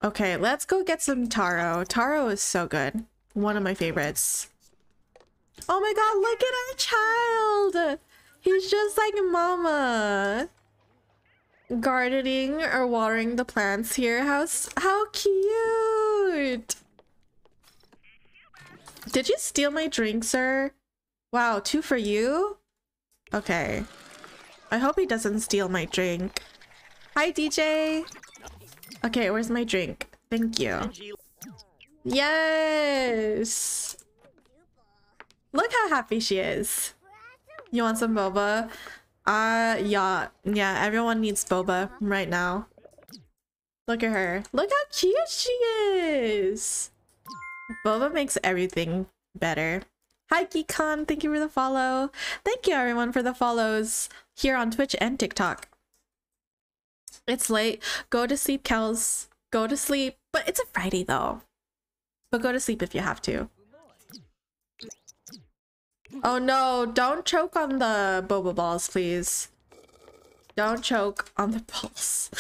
Okay, let's go get some taro. Taro is so good. One of my favorites. Oh my god, look at our child! He's just like mama. Gardening or watering the plants here. How, how cute! Did you steal my drink, sir? Wow, two for you? Okay. I hope he doesn't steal my drink. Hi, DJ! Okay, where's my drink? Thank you. Yes! Look how happy she is. You want some boba? Uh, yeah. Yeah, everyone needs boba right now. Look at her. Look how cute she is! Boba makes everything better. Hi, Geekon. Thank you for the follow. Thank you, everyone, for the follows here on Twitch and TikTok. It's late. Go to sleep, Kels. Go to sleep. But it's a Friday, though. But go to sleep if you have to. Oh no, don't choke on the boba balls, please. Don't choke on the balls.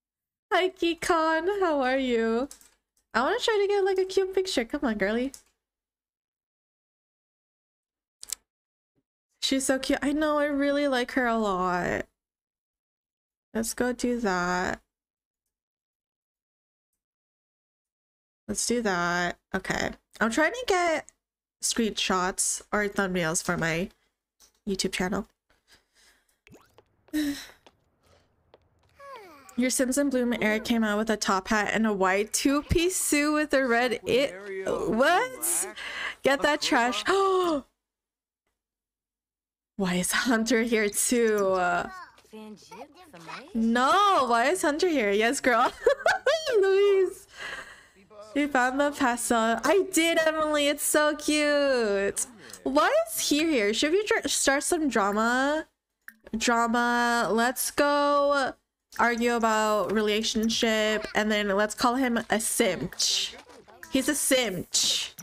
Hi, Geekon. How are you? I want to try to get like a cute picture. Come on, girly. She's so cute. I know, I really like her a lot. Let's go do that. Let's do that. Okay. I'm trying to get screenshots or thumbnails for my YouTube channel. Your Sims in Bloom era came out with a top hat and a white two-piece suit with a red it. What? Get that trash. Oh! Why is Hunter here too? No, why is Hunter here? Yes, girl. Louise. You found the pastel. I did, Emily. It's so cute. Why is he here? Should we start some drama? Drama. Let's go argue about relationship and then let's call him a simch. He's a simch.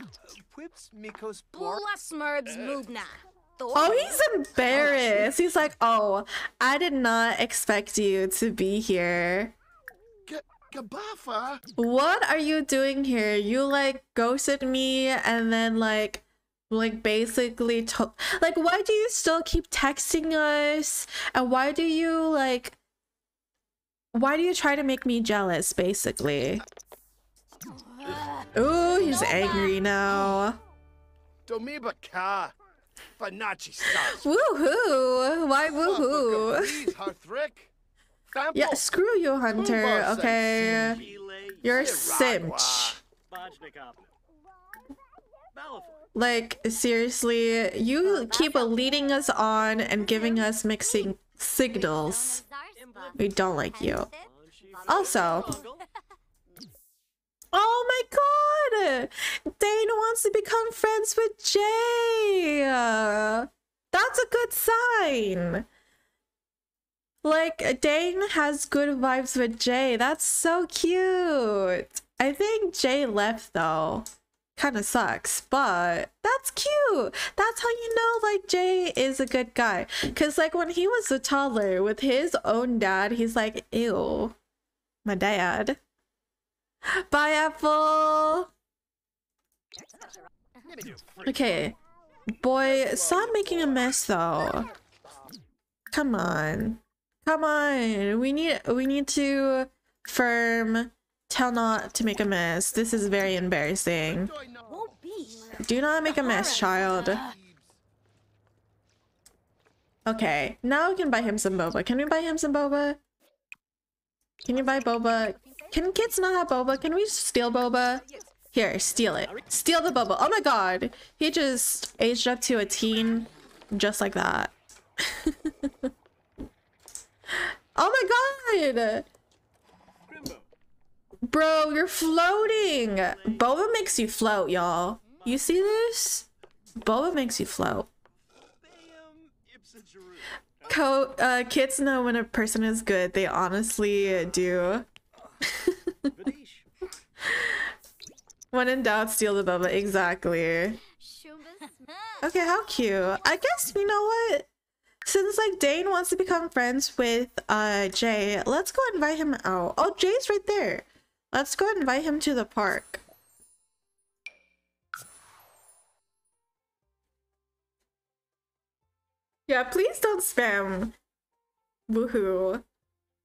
Oh, he's embarrassed. He's like, oh, I did not expect you to be here. What are you doing here? You like ghosted me and then like like basically to like why do you still keep texting us? And why do you like why do you try to make me jealous basically? Ooh, he's angry now. Domiba ka. Woohoo! Why woohoo? Yeah, screw you, Hunter. Okay. You're a simch. Like, seriously, you keep leading us on and giving us mixing signals. We don't like you. Also, Oh my god! Dane wants to become friends with Jay! That's a good sign! Like, Dane has good vibes with Jay. That's so cute! I think Jay left though. Kinda sucks, but that's cute! That's how you know, like, Jay is a good guy. Cause, like, when he was a toddler with his own dad, he's like, ew, my dad. Bye, Apple! Okay. Boy, stop making a mess though. Come on. Come on. We need we need to firm tell not to make a mess. This is very embarrassing. Do not make a mess, child. Okay, now we can buy him some boba. Can we buy him some boba? Can you buy boba? Can kids not have boba? Can we steal boba? Here, steal it. Steal the boba. Oh my god. He just aged up to a teen just like that. oh my god! Bro, you're floating! Boba makes you float, y'all. You see this? Boba makes you float. Co uh, kids know when a person is good. They honestly do. when in doubt, steal the boba. Exactly. Okay, how cute. I guess, you know what? Since, like, Dane wants to become friends with uh Jay, let's go invite him out. Oh, Jay's right there. Let's go invite him to the park. Yeah, please don't spam woohoo,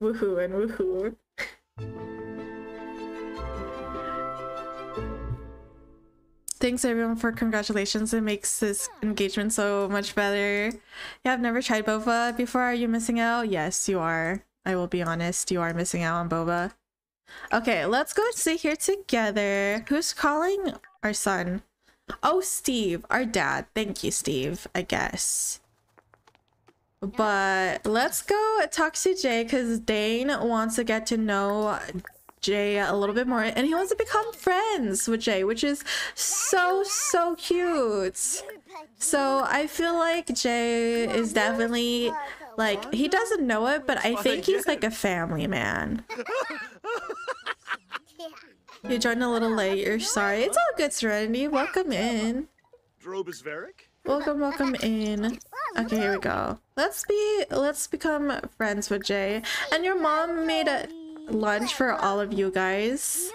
woohoo, and woohoo. Thanks everyone for congratulations. It makes this engagement so much better. Yeah, I've never tried boba before. Are you missing out? Yes, you are. I will be honest. You are missing out on boba. Okay, let's go sit here together. Who's calling? Our son. Oh, Steve, our dad. Thank you, Steve, I guess. But let's go talk to Jay because Dane wants to get to know Jay a little bit more and he wants to become friends with Jay, which is so, so cute. So I feel like Jay is definitely like, he doesn't know it, but I think he's like a family man. You joined a little late. You're sorry. It's all good, Serenity. Welcome in. Drobisveric? Welcome, welcome in. Okay, here we go. Let's be let's become friends with Jay. And your mom made a lunch for all of you guys.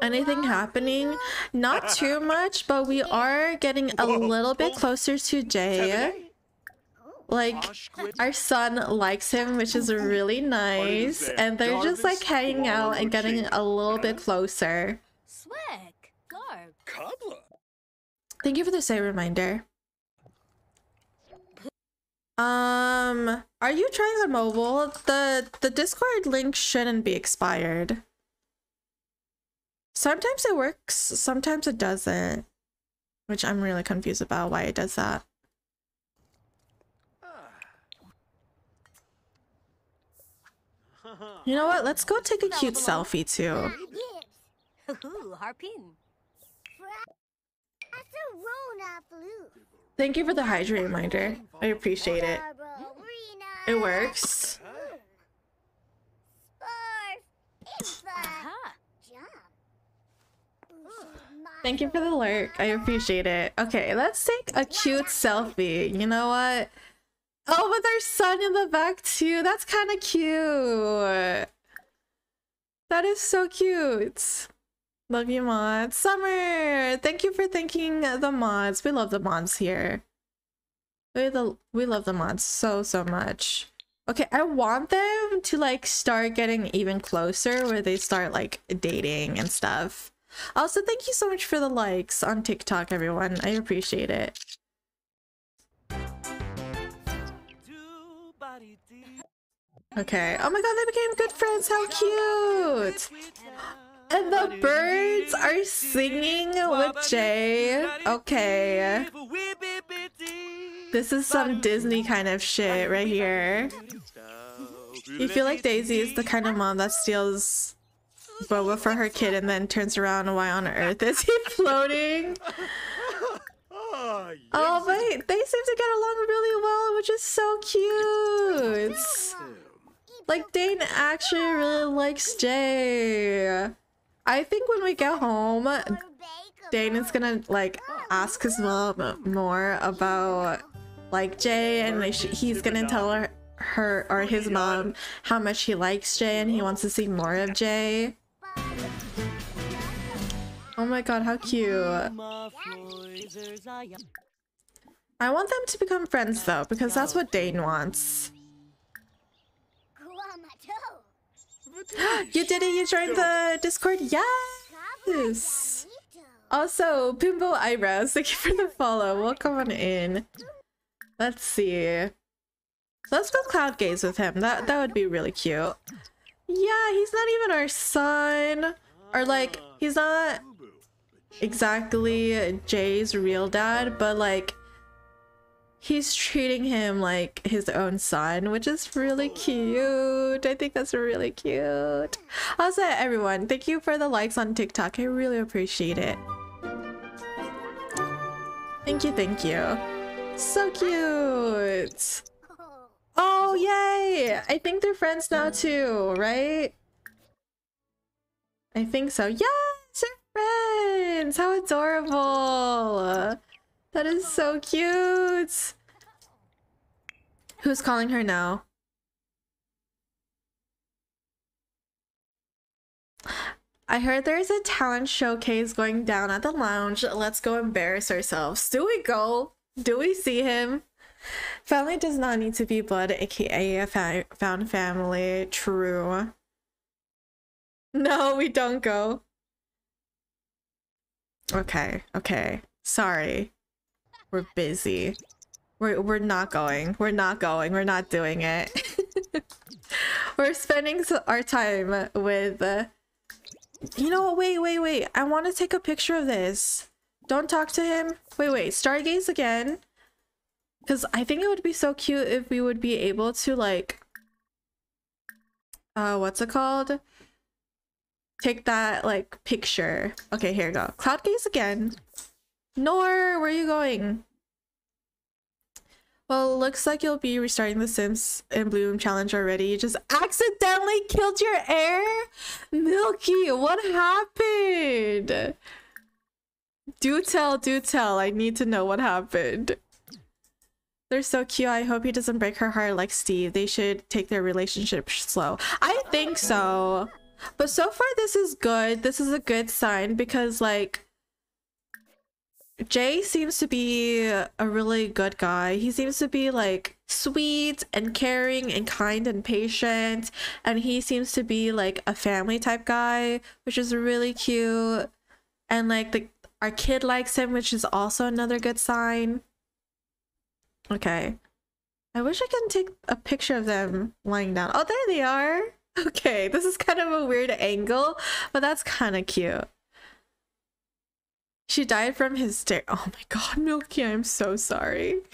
Anything happening? Not too much, but we are getting a little bit closer to Jay. Like, our son likes him, which is really nice. And they're just like hanging out and getting a little bit closer. Swag. Garb. Cobbler? Thank you for the say reminder. Um, are you trying on mobile? The the Discord link shouldn't be expired. Sometimes it works, sometimes it doesn't. Which I'm really confused about why it does that. You know what? Let's go take a cute selfie too. Ooh, harpin. Thank you for the hydrate reminder. I appreciate it. It works. Thank you for the lurk. I appreciate it. Okay, let's take a cute selfie. You know what? Oh, with our son in the back too. That's kind of cute. That is so cute. Love you, mods. Summer, thank you for thanking the mods. We love the mods here. We the we love the mods so so much. Okay, I want them to like start getting even closer where they start like dating and stuff. Also, thank you so much for the likes on TikTok, everyone. I appreciate it. Okay. Oh my god, they became good friends. How cute. And the birds are singing with Jay. Okay. This is some Disney kind of shit right here. You feel like Daisy is the kind of mom that steals Boba for her kid and then turns around why on earth is he floating? Oh, but they seem to get along really well, which is so cute. Like, Dane actually really likes Jay. I think when we get home, Dane is gonna, like, ask his mom more about, like, Jay, and like, he's gonna tell her, her or his mom how much he likes Jay and he wants to see more of Jay. Oh my god, how cute. I want them to become friends though, because that's what Dane wants. You did it, you joined the Discord? Yes! Also, Pimbo Eyebrows, thank you for the follow. Welcome on in. Let's see. Let's go cloud gaze with him. That that would be really cute. Yeah, he's not even our son. Or like, he's not exactly Jay's real dad, but like he's treating him like his own son, which is really cute. I think that's really cute. Also, everyone, thank you for the likes on TikTok. I really appreciate it. Thank you, thank you. So cute. Oh, yay! I think they're friends now too, right? I think so. Yes, they're friends! How adorable! That is so cute! Who's calling her now? I heard there's a talent showcase going down at the lounge. Let's go embarrass ourselves. Do we go? Do we see him? Family does not need to be blood, aka a fa found family. True. No, we don't go. Okay, okay. Sorry. We're busy. We're, we're not going. We're not going. We're not doing it. we're spending our time with... Uh, you know? Wait, wait, wait. I want to take a picture of this. Don't talk to him. Wait, wait. Stargaze again. Because I think it would be so cute if we would be able to, like... Uh, what's it called? Take that, like, picture. Okay, here we go. Cloud gaze again. Nor, where are you going? Well, looks like you'll be restarting the Sims in Bloom challenge already. You just accidentally killed your heir? Milky, what happened? Do tell, do tell. I need to know what happened. They're so cute. I hope he doesn't break her heart like Steve. They should take their relationship slow. I think so. But so far, this is good. This is a good sign because, like, Jay seems to be a really good guy. He seems to be like sweet and caring and kind and patient. And he seems to be like a family type guy, which is really cute. And like the our kid likes him, which is also another good sign. Okay. I wish I could take a picture of them lying down. Oh, there they are. Okay, this is kind of a weird angle, but that's kind of cute. She died from hysteria. Oh my god, Milky, I'm so sorry.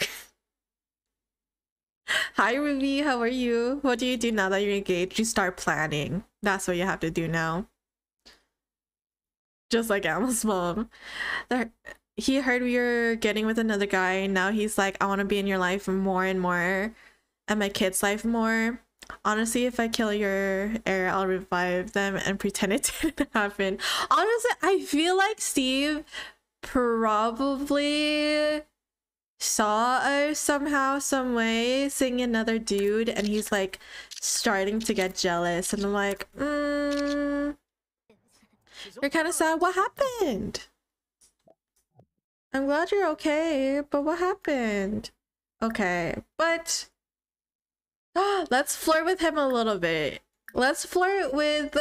Hi, Ruby. How are you? What do you do now that you're engaged? You start planning. That's what you have to do now. Just like Emma's mom. There, he heard we were getting with another guy. Now he's like, I want to be in your life more and more. And my kid's life more. Honestly, if I kill your heir, I'll revive them and pretend it didn't happen. Honestly, I feel like Steve probably saw us somehow, some way, seeing another dude, and he's like starting to get jealous. And I'm like, mm, you're kind of sad. What happened? I'm glad you're okay, but what happened? Okay, but let's flirt with him a little bit. Let's flirt with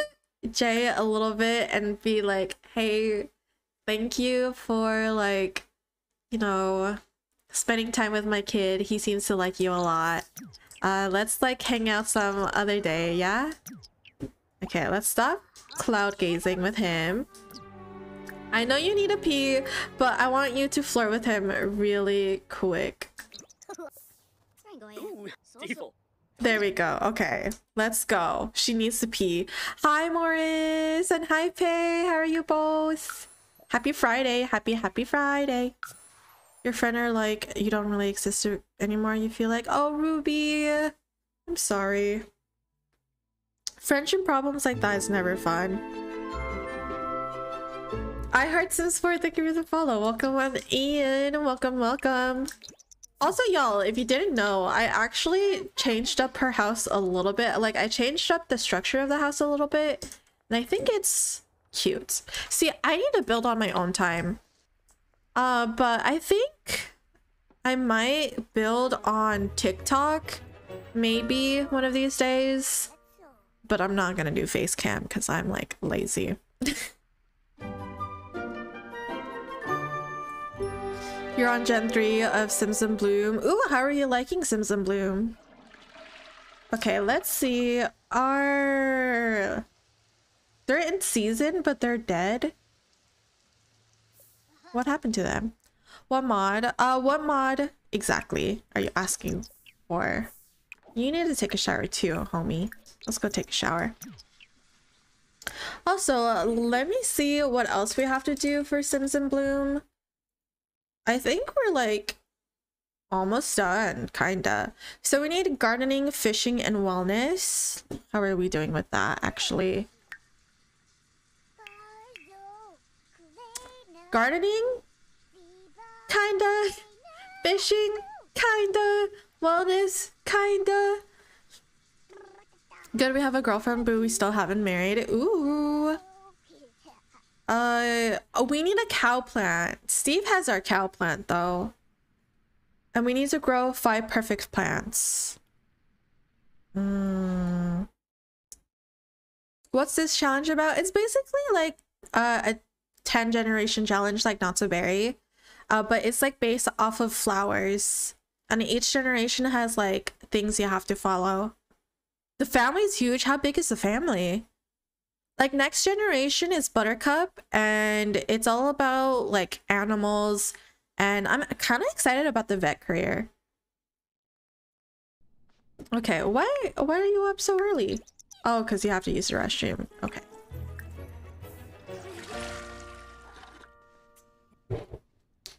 Jay a little bit and be like, hey, thank you for like, you know, spending time with my kid. He seems to like you a lot. Uh, let's like hang out some other day, yeah? Okay, let's stop cloud gazing with him. I know you need a pee, but I want you to flirt with him really quick. Ooh. There we go. Okay, let's go. She needs to pee. Hi, Morris, and hi, Pei. How are you both? Happy Friday. Happy, happy Friday. Your friend are like, you don't really exist anymore. You feel like, oh, Ruby, I'm sorry. Friendship problems like that is never fun. I heart Sims 4, thank you for the follow. Welcome Ian. Welcome, welcome. Also, y'all, if you didn't know, I actually changed up her house a little bit. Like, I changed up the structure of the house a little bit. And I think it's cute. See, I need to build on my own time. Uh, but I think I might build on TikTok. Maybe one of these days. But I'm not gonna do face cam because I'm, like, lazy. You're on Gen 3 of Sims in Bloom. Ooh, how are you liking Sims in Bloom? Okay, let's see. Are... They're in season, but they're dead? What happened to them? What mod? Uh, what mod exactly are you asking for? You need to take a shower too, homie. Let's go take a shower. Also, uh, let me see what else we have to do for Sims in Bloom. I think we're like almost done, kinda. So we need gardening, fishing, and wellness. How are we doing with that, actually? Gardening? Kinda. Fishing? Kinda. Wellness? Kinda. Good, we have a girlfriend, but we still haven't married. Ooh. Uh, oh, we need a cow plant. Steve has our cow plant, though. And we need to grow five perfect plants. Hmm. What's this challenge about? It's basically like uh, a 10 generation challenge like Not So Berry. Uh, but it's like based off of flowers. And each generation has like things you have to follow. The family's huge. How big is the family? Like next generation is Buttercup and it's all about like animals and I'm kind of excited about the vet career. Okay, why why are you up so early? Oh, cuz you have to use the restroom. Okay.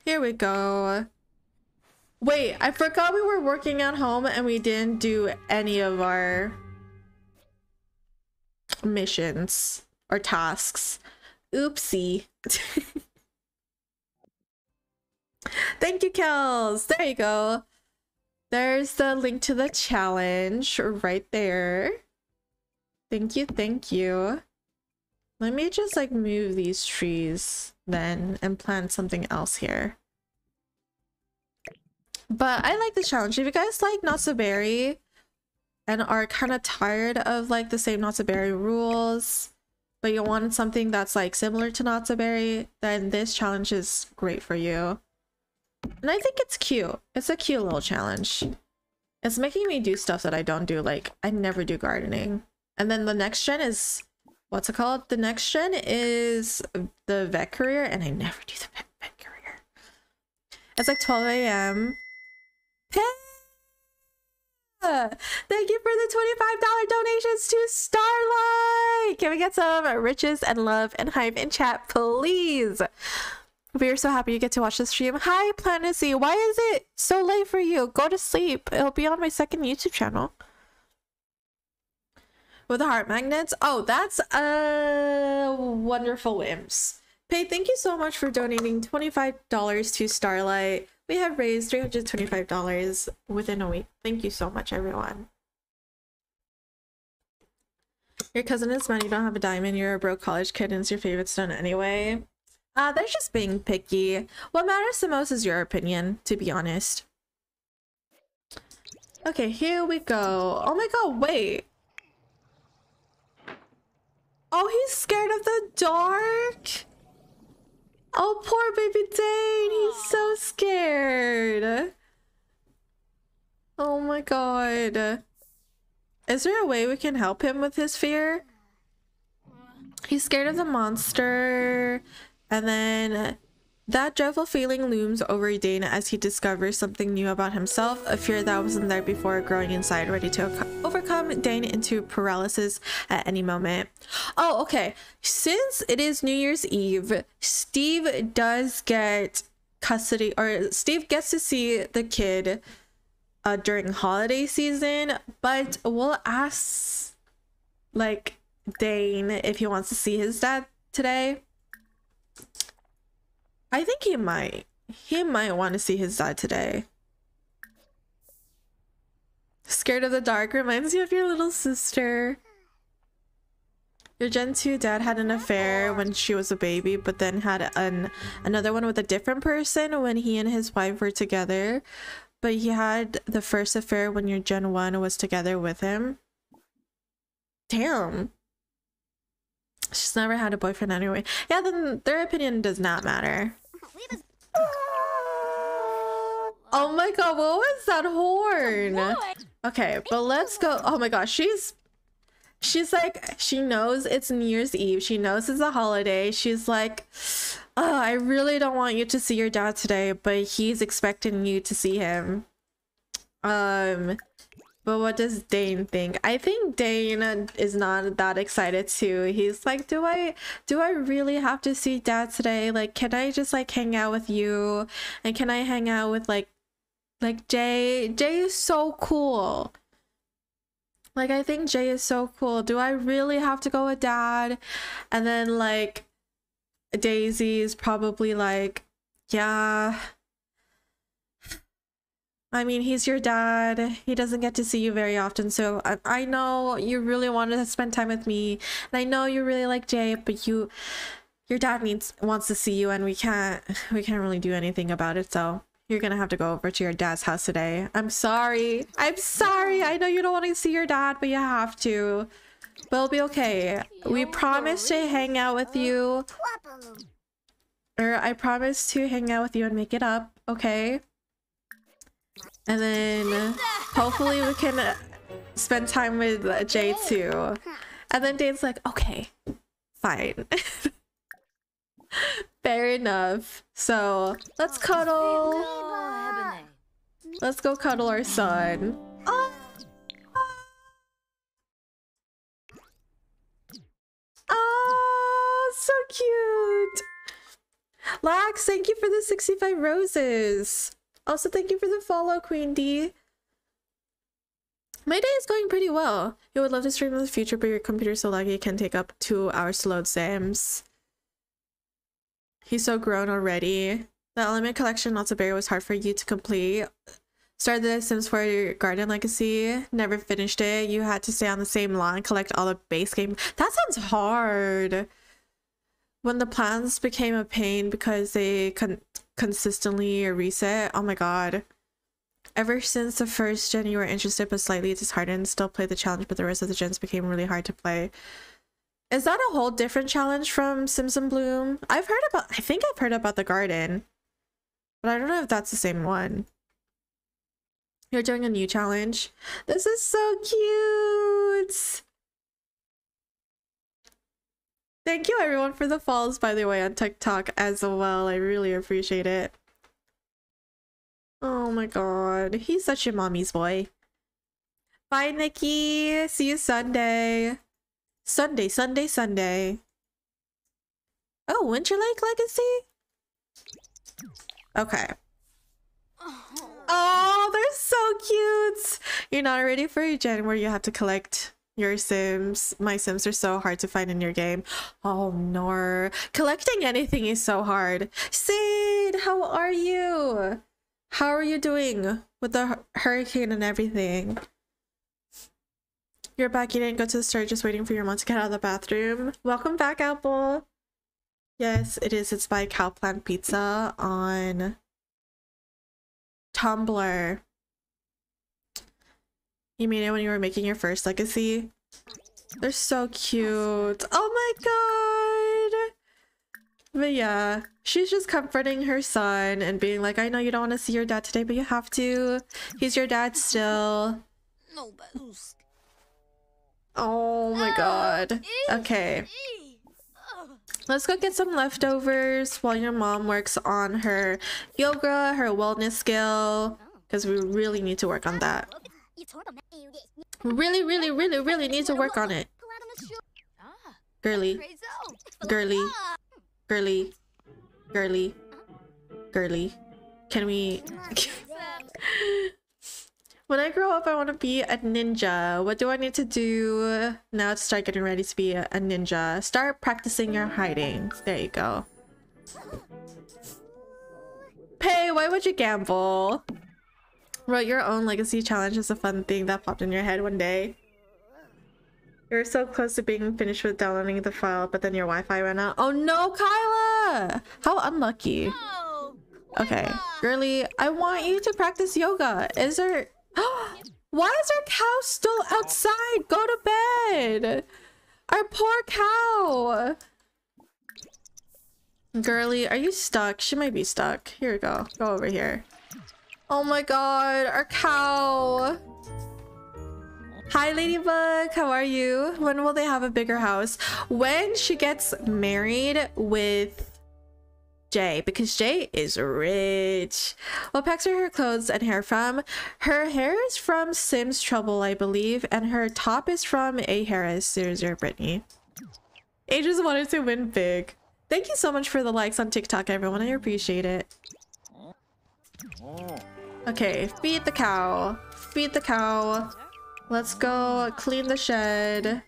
Here we go. Wait, I forgot we were working at home and we didn't do any of our missions or tasks. Oopsie. Thank you, Kels. There you go. There's the link to the challenge right there. Thank you, thank you. Let me just like move these trees then and plant something else here. But I like the challenge. If you guys like Not So Berry and are kind of tired of like the same Not So Berry rules, but you want something that's like similar to Not So Berry, then this challenge is great for you. And I think it's cute. It's a cute little challenge. It's making me do stuff that I don't do. Like, I never do gardening. And then the next gen is, what's it called? The next gen is the vet career, and I never do the vet, vet career. It's like 12 a.m. Thank you for the $25 donations to Starlight! Can we get some riches and love and hype in chat, please? We are so happy you get to watch the stream. Hi, Planacy. Why is it so late for you? Go to sleep. It'll be on my second YouTube channel. With the heart magnets? Oh, that's uh wonderful whims. Pay, thank you so much for donating $25 to Starlight. We have raised $325 within a week. Thank you so much, everyone. Your cousin is mad you don't have a diamond. You're a broke college kid and it's your favorite stone anyway. Uh, they're just being picky. What matters the most is your opinion, to be honest. Okay, here we go. Oh my god, wait. Oh, he's scared of the dark? Oh, poor baby Dane. He's so scared. Oh my god. Is there a way we can help him with his fear? He's scared of the monster. And then that dreadful feeling looms over Dane as he discovers something new about himself, a fear that wasn't there before growing inside, ready to overcome Dane into paralysis at any moment. Oh, okay. Since it is New Year's Eve, Steve does get custody, or Steve gets to see the kid uh, during holiday season, but we'll ask, like, Dane if he wants to see his dad today I think he might. He might want to see his dad today. Scared of the dark reminds you of your little sister. Your Gen 2 dad had an affair when she was a baby, but then had an another one with a different person when he and his wife were together. But he had the first affair when your Gen 1 was together with him. Damn. She's never had a boyfriend anyway. Yeah, then their opinion does not matter. Oh my god, what was that horn? Okay, but let's go. Oh my gosh, she's she's like, she knows it's New Year's Eve. She knows it's a holiday. She's like, oh, I really don't want you to see your dad today, but he's expecting you to see him. Um, but what does Dane think? I think Dane is not that excited too. He's like, do I do I really have to see dad today? Like, can I just like hang out with you? And can I hang out with like like Jay? Jay is so cool. Like I think Jay is so cool. Do I really have to go with dad? And then like Daisy is probably like, yeah. I mean, he's your dad. He doesn't get to see you very often. So I, I know you really wanted to spend time with me. And I know you really like Jay, but you your dad needs wants to see you and we can't we can't really do anything about it. So you're gonna have to go over to your dad's house today. I'm sorry. I'm sorry. I know you don't want to see your dad, but you have to. It'll be okay. We promise to hang out with you. Or I promise to hang out with you and make it up, okay? And then hopefully we can uh, spend time with uh, Jay too. And then Dane's like, okay, fine. Fair enough. So let's cuddle. Let's go cuddle our son. Oh, oh so cute. Lax, thank you for the 65 roses. Also, thank you for the follow, Queen D. My day is going pretty well. You would love to stream in the future, but your computer's so laggy it can take up two hours to load Sims. He's so grown already. The element collection Not So Berry was hard for you to complete. Started the Sims 4 Garden Legacy, never finished it. You had to stay on the same line, collect all the base game. That sounds hard. When the plans became a pain because they con consistently reset. Oh my god. Ever since the first gen you were interested but slightly disheartened, still played the challenge, but the rest of the gens became really hard to play. Is that a whole different challenge from Sims in Bloom? I've heard about I think I've heard about the garden. But I don't know if that's the same one. You're doing a new challenge. This is so cute. Thank you everyone for the follows by the way on TikTok as well. I really appreciate it. Oh my god. He's such a mommy's boy. Bye Nikki. See you Sunday. Sunday, Sunday, Sunday. Oh, Winter Lake Legacy? Okay. Oh. oh, they're so cute. You're not ready for a gen where you have to collect your sims. My sims are so hard to find in your game. Oh, no. Collecting anything is so hard. Sid, how are you? How are you doing with the hurricane and everything? You're back. You didn't go to the store just waiting for your mom to get out of the bathroom. Welcome back, Apple. Yes, it is. It's by Cowplant Pizza on Tumblr. You made it when you were making your first legacy. They're so cute. Oh my god. But yeah, she's just comforting her son and being like, I know you don't want to see your dad today, but you have to. He's your dad still. Oh my god. Okay. Let's go get some leftovers while your mom works on her yoga, her wellness skill. Because we really need to work on that. Really, really, really, really need to work on it. Girly, girly, girly, girly, girly. Can we... when I grow up, I want to be a ninja. What do I need to do now to start getting ready to be a, a ninja? Start practicing your hiding. There you go. Pay, why would you gamble? Wrote your own legacy challenge is a fun thing that popped in your head one day. You were so close to being finished with downloading the file, but then your Wi-Fi went out. Oh no, Kyla! How unlucky. Oh, Okay, girly, I want you to practice yoga. Is there... Why is our cow still outside? Go to bed! Our poor cow! Girly, are you stuck? She might be stuck. Here we go. Go over here. Oh my god, our cow! Hi, Ladybug. How are you? When will they have a bigger house? When she gets married with Jay, because Jay is rich. What packs are her clothes and hair from? Her hair is from Sims Trouble, I believe, and her top is from A Harris. Zero Zero Britney. Ages wanted to win big. Thank you so much for the likes on TikTok, everyone. I appreciate it. Okay, feed the cow. Feed the cow. Let's go clean the shed.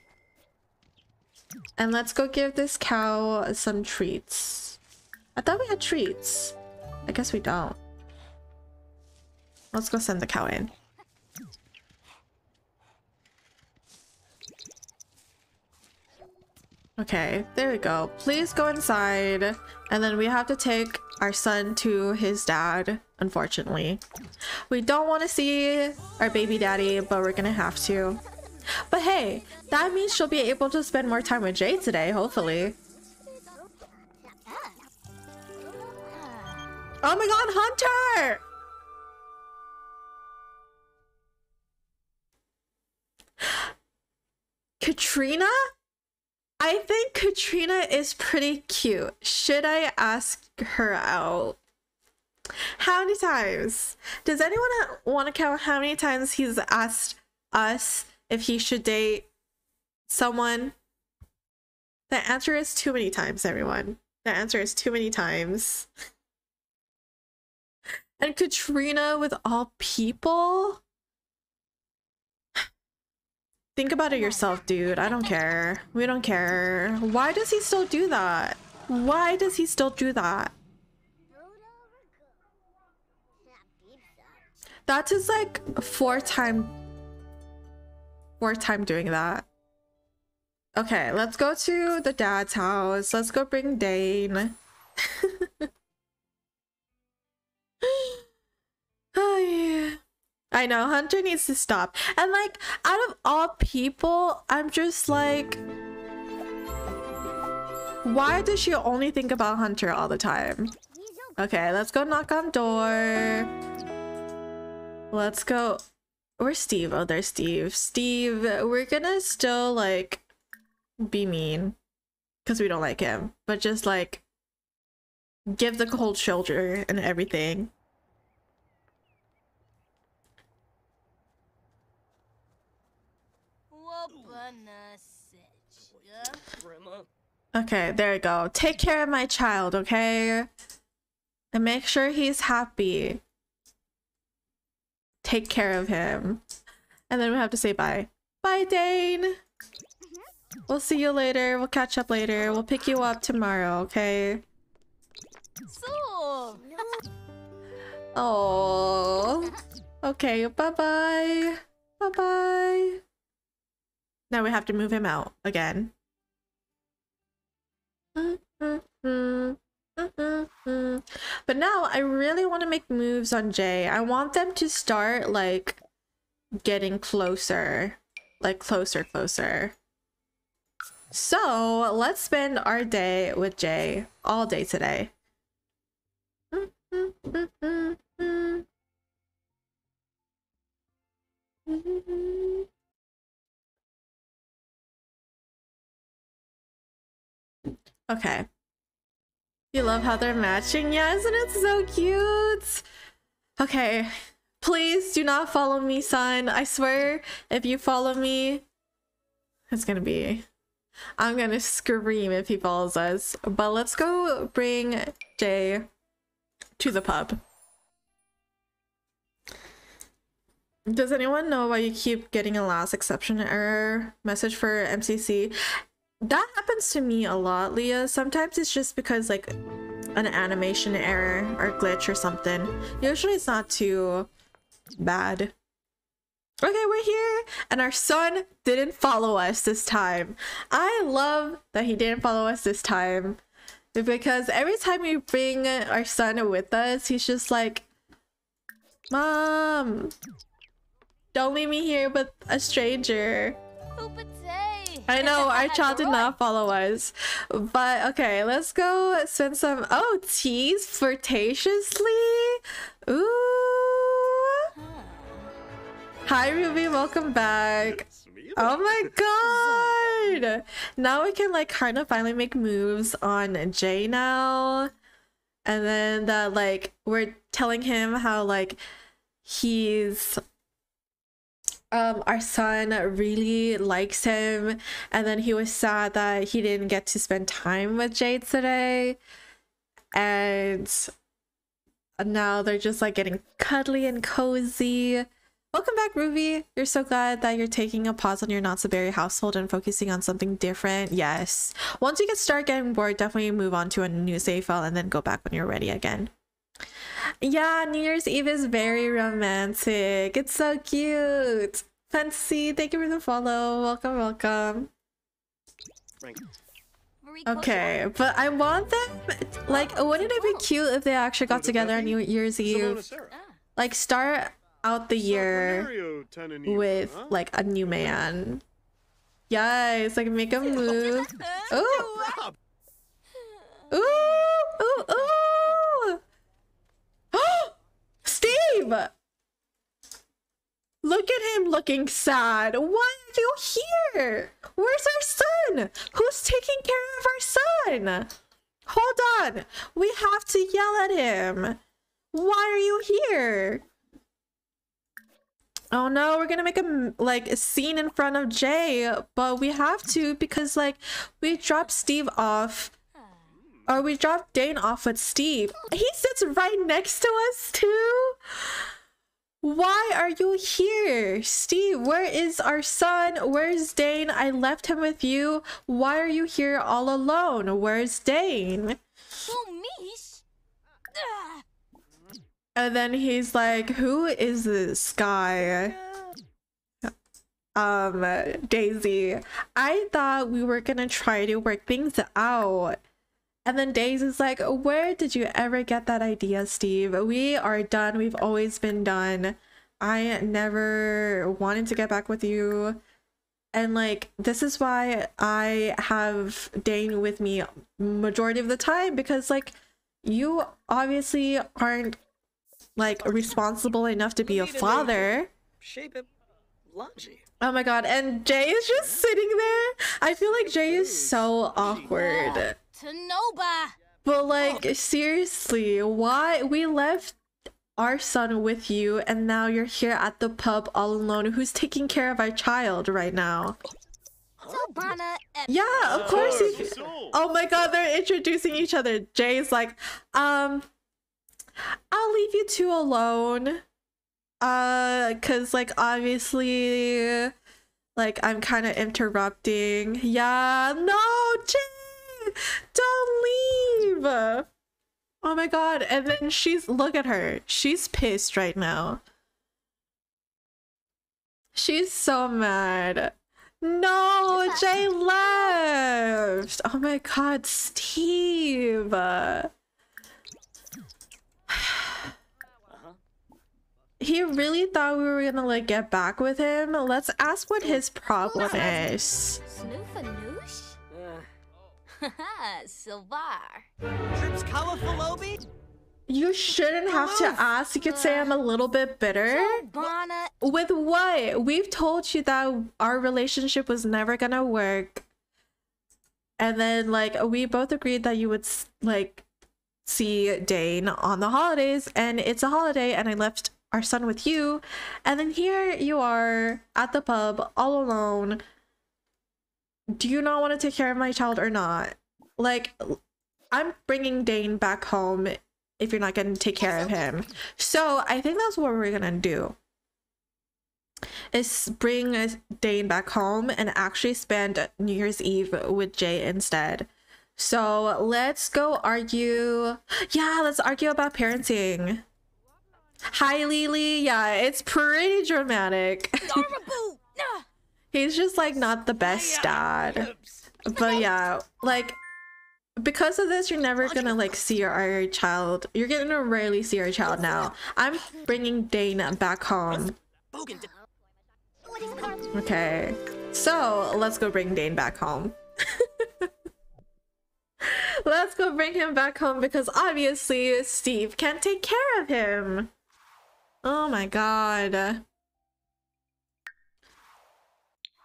And let's go give this cow some treats. I thought we had treats. I guess we don't. Let's go send the cow in. Okay, there we go. Please go inside. And then we have to take our son to his dad, unfortunately. We don't want to see our baby daddy, but we're gonna have to. But hey, that means she'll be able to spend more time with Jay today, hopefully. Oh my god, Hunter! Katrina? I think Katrina is pretty cute. Should I ask her out? How many times? Does anyone want to count how many times he's asked us if he should date someone? The answer is too many times, everyone. The answer is too many times. And Katrina with all people? Think about it yourself, dude. I don't care. We don't care. Why does he still do that? Why does he still do that? That's his like four time four time doing that. Okay, let's go to the dad's house. Let's go bring Dane. oh yeah. I know Hunter needs to stop. And like out of all people, I'm just like why does she only think about Hunter all the time? Okay, let's go knock on door. Let's go. Where's Steve? Oh, there's Steve. Steve, we're gonna still like be mean because we don't like him, but just like give the cold shoulder and everything. Okay, there you go. Take care of my child, okay? And make sure he's happy. Take care of him. And then we have to say bye. Bye, Dane! We'll see you later. We'll catch up later. We'll pick you up tomorrow, okay? So. Oh. Okay, bye-bye. Bye-bye. Now we have to move him out again. But now I really want to make moves on Jay. I want them to start like getting closer. Like closer, closer. So let's spend our day with Jay all day today. Okay. You love how they're matching? Yeah, isn't it so cute? Okay. Please do not follow me, son. I swear, if you follow me, it's gonna be... I'm gonna scream if he follows us. But let's go bring Jay to the pub. Does anyone know why you keep getting a last exception error message for MCC? That happens to me a lot, Leah. Sometimes it's just because like an animation error or glitch or something. Usually it's not too bad. Okay, we're here and our son didn't follow us this time. I love that he didn't follow us this time because every time we bring our son with us, he's just like, Mom, don't leave me here with a stranger. Oh, I know our child did not follow us, but okay, let's go spend some. Oh, tease flirtatiously. Ooh. Hi Ruby, welcome back. Oh my god! Now we can like kind of finally make moves on Jay now. And then that like we're telling him how like he's um our son really likes him and then he was sad that he didn't get to spend time with Jade today. And now they're just like getting cuddly and cozy. Welcome back, Ruby. You're so glad that you're taking a pause on your not so berry household and focusing on something different. Yes. Once you get start getting bored, definitely move on to a new save file and then go back when you're ready again. Yeah, New Year's Eve is very romantic. It's so cute. Fancy, thank you for the follow. Welcome, welcome. Okay, but I want them like wouldn't it be cute if they actually got together on New Year's Eve? Like start out the year with like a new man. Yes, like make a move. Ooh, ooh, ooh, ooh. Steve! Look at him looking sad. Why are you here? Where's our son? Who's taking care of our son? Hold on. We have to yell at him. Why are you here? Oh no, we're gonna make a like a scene in front of Jay, but we have to because like we dropped Steve off, or we dropped Dane off with Steve. He sits right next to us too. Why are you here, Steve? Where is our son? Where's Dane? I left him with you. Why are you here all alone? Where's Dane? Oh. Ah. And then he's like, "Who is this guy?" Um, Daisy. I thought we were gonna try to work things out. And then Daisy's like, "Where did you ever get that idea, Steve? We are done. We've always been done. I never wanted to get back with you." And like this is why I have Dane with me majority of the time because like you obviously aren't like responsible enough to be a father. Shape it. Oh my god, and Jay is just sitting there. I feel like Jay is so awkward. Tanoba. But like seriously, why we left our son with you and now you're here at the pub all alone. Who's taking care of our child right now? Tobana. Yeah, of course course, you so. Oh my god, they're introducing each other. Jay's like, um, I'll leave you two alone. Uh, cause like obviously, like I'm kind of interrupting. Yeah, no, Jay, don't leave. Oh my god, and then she's look at her. She's pissed right now. She's so mad. No, Jay left. Oh my god, Steve. He really thought we were gonna like get back with him. Let's ask what his problem is. Snoofanoosh. Haha. Silvar. trips colorful obi? You shouldn't have to ask. You could say I'm a little bit bitter. With what? We've told you that our relationship was never gonna work. And then like we both agreed that you would like see Dane on the holidays and it's a holiday and I left our son with you and then here you are at the pub all alone. Do you not want to take care of my child or not? Like I'm bringing Dane back home if you're not going to take care of him. So I think that's what we're gonna do. Is bring Dane back home and actually spend New Year's Eve with Jay instead. So let's go argue. Yeah, let's argue about parenting. Hi Lily. Yeah, it's pretty dramatic. He's just like not the best dad. But yeah, like because of this, you're never gonna like see your, our child. You're gonna rarely see your child now. I'm bringing Dane back home. Okay, so let's go bring Dane back home. let's go bring him back home because obviously Steve can't take care of him. Oh my god.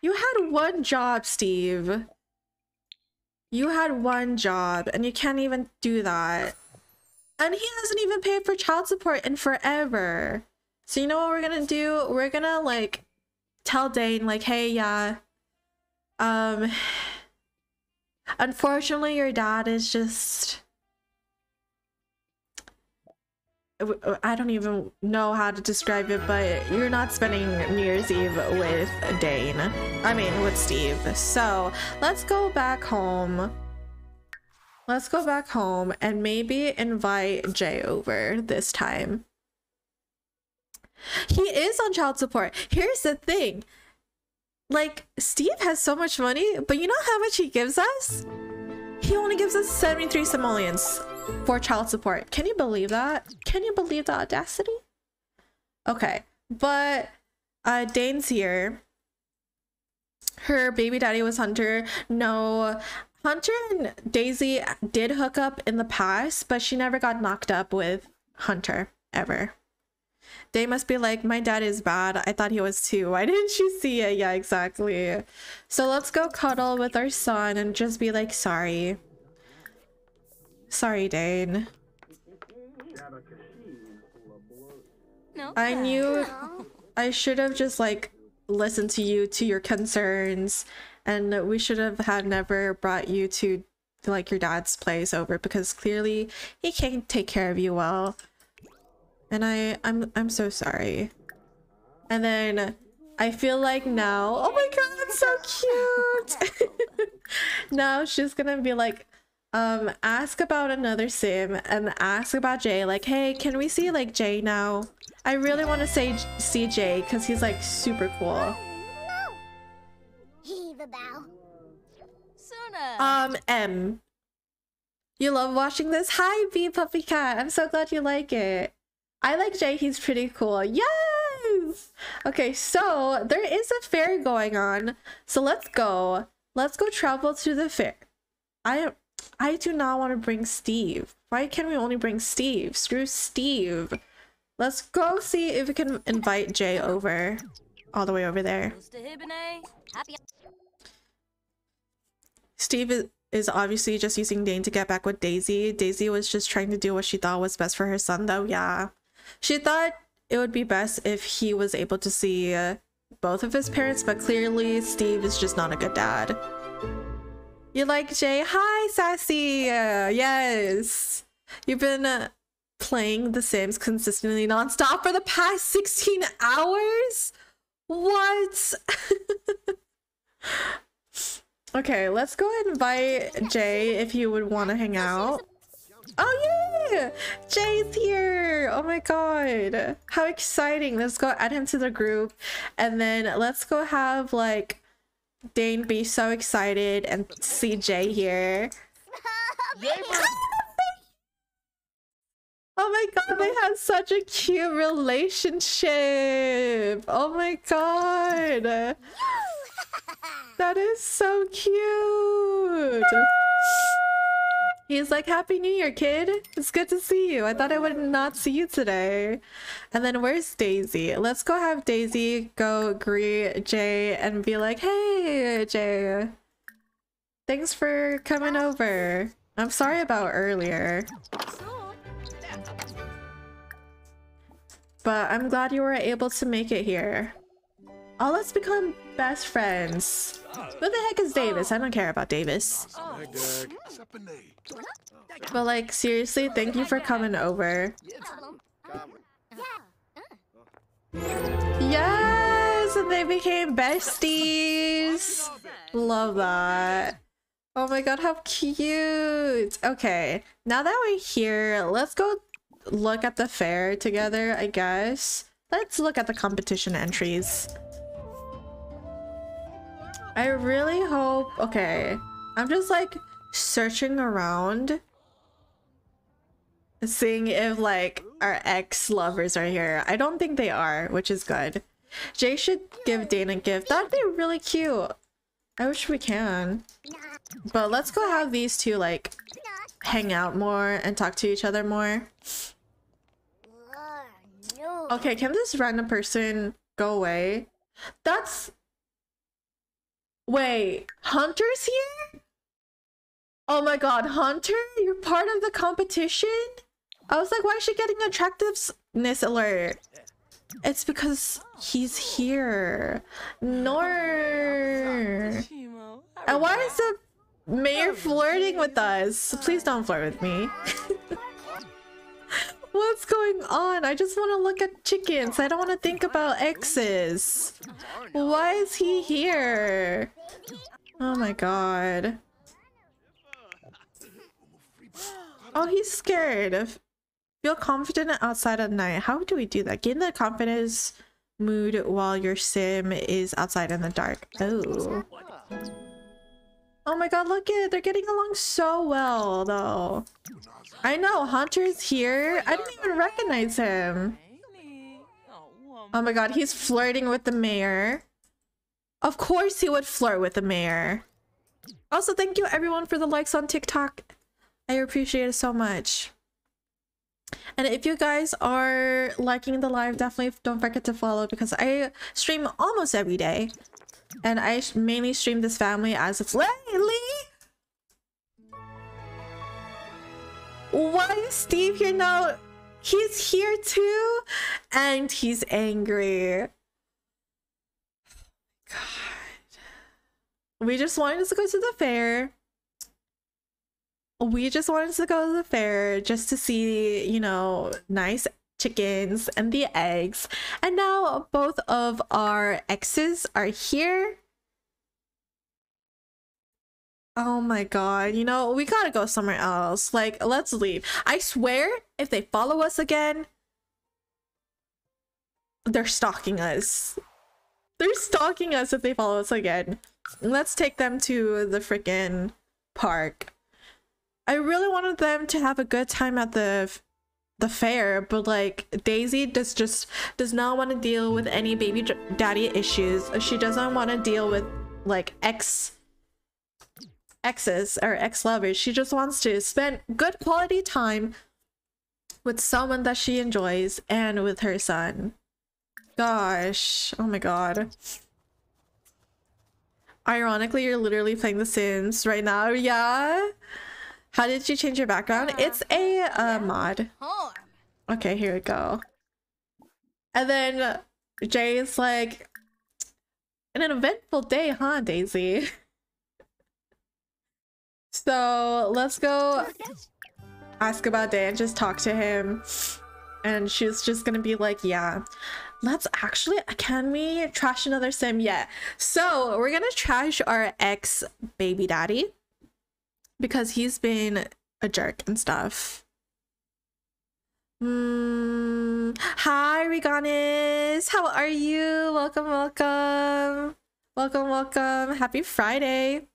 You had one job, Steve. You had one job and you can't even do that. And he hasn't even paid for child support in forever. So you know what we're gonna do? We're gonna like tell Dane like, hey, yeah. Um unfortunately your dad is just Uh, I don't even know how to describe it, but you're not spending New Year's Eve with Dane. I mean, with Steve. So let's go back home. Let's go back home and maybe invite Jay over this time. He is on child support. Here's the thing. Like, Steve has so much money, but you know how much he gives us? He only gives us 73 simoleons for child support. Can you believe that? Can you believe the audacity? Okay, but uh Dane's here. Her baby daddy was Hunter. No, Hunter and Daisy did hook up in the past, but she never got knocked up with Hunter ever. They must be like, my dad is bad. I thought he was too. Why didn't you see it? Yeah, exactly. So let's go cuddle with our son and just be like, sorry. Sorry, Dane. No. I knew I should have just like listened to you to your concerns and we should have had never brought you to like your dad's place over because clearly he can't take care of you well. And I I'm I'm so sorry. And then I feel like now, oh my god, so cute. now she's gonna be like, um, ask about another sim and ask about Jay. Like, hey, can we see like Jay now? I really want to say see Jay because he's like super cool. Heave a bow. Um, M. You love watching this? Hi, B Puppy Cat. I'm so glad you like it. I like Jay. He's pretty cool. Yes! Okay, so there is a fair going on. So let's go. Let's go travel to the fair. I I do not want to bring Steve. Why can we only bring Steve? Screw Steve. Let's go see if we can invite Jay over. All the way over there. Steve is, obviously just using Dane to get back with Daisy. Daisy was just trying to do what she thought was best for her son, though. Yeah. She thought it would be best if he was able to see both of his parents, but clearly Steve is just not a good dad. You like Jay? Hi, Sassy! Uh, yes! You've been uh, playing The Sims consistently nonstop for the past 16 hours? What? okay, let's go and invite Jay if you would want to hang out. Oh yeah! Jay's here! Oh my god. How exciting. Let's go add him to the group. And then let's go have like Dane be so excited and see Jay here. Oh my god, they have such a cute relationship. Oh my god. That is so cute. He's like, Happy New Year, kid. It's good to see you. I thought I would not see you today. And then where's Daisy? Let's go have Daisy go greet Jay and be like, Hey, Jay. Thanks for coming over. I'm sorry about earlier. But I'm glad you were able to make it here. Oh, let's become best friends. Who the heck is Davis? I don't care about Davis. But like, seriously, thank you for coming over. Yes! And they became besties! Love that. Oh my god, how cute! Okay, now that we're here, let's go look at the fair together, I guess. Let's look at the competition entries. I really hope... Okay, I'm just like searching around seeing if like our ex-lovers are here. I don't think they are, which is good. Jay should give Dane a gift. That'd be really cute. I wish we can. But let's go have these two like hang out more and talk to each other more. Okay, can this random person go away? That's Wait, Hunter's here? Oh my god, Hunter, you're part of the competition? I was like, why is she getting attractiveness alert? It's because he's here. No. And why is the mayor flirting with us? Please don't flirt with me. What's going on? I just want to look at chickens. I don't want to think about exes. Why is he here? Oh my god. Oh, he's scared. Feel confident outside at night. How do we do that? Get in the confidence mood while your sim is outside in the dark. Oh. Oh my god, look at They're getting along so well, though. I know, Hunter's here. I didn't even recognize him. Oh my god, he's flirting with the mayor. Of course he would flirt with the mayor. Also, thank you everyone for the likes on TikTok. I appreciate it so much. And if you guys are liking the live, definitely don't forget to follow because I stream almost every day. And I mainly stream this family as it's lately. Why is Steve here now? He's here too, and he's angry. God. We just wanted to go to the fair. We just wanted to go to the fair just to see, you know, nice chickens and the eggs. And now both of our exes are here. Oh my god, you know, we gotta go somewhere else. Like, let's leave. I swear, if they follow us again, they're stalking us. They're stalking us if they follow us again. Let's take them to the freaking park. I really wanted them to have a good time at the the fair, but like Daisy does just does not want to deal with any baby daddy issues. She doesn't want to deal with like ex exes or ex-lovers. She just wants to spend good quality time with someone that she enjoys and with her son. Gosh, oh my god. Ironically, you're literally playing The Sims right now. Yeah. How did you change your background? It's a uh, mod. Okay, here we go. And then Jay is like, an eventful day, huh, Daisy? So let's go ask about Day and just talk to him. And she's just gonna be like, yeah, let's actually, can we trash another sim yet? So we're gonna trash our ex baby daddy because he's been a jerk and stuff. Mm, hi, Reganis. How are you? Welcome, welcome. Welcome, welcome. Happy Friday.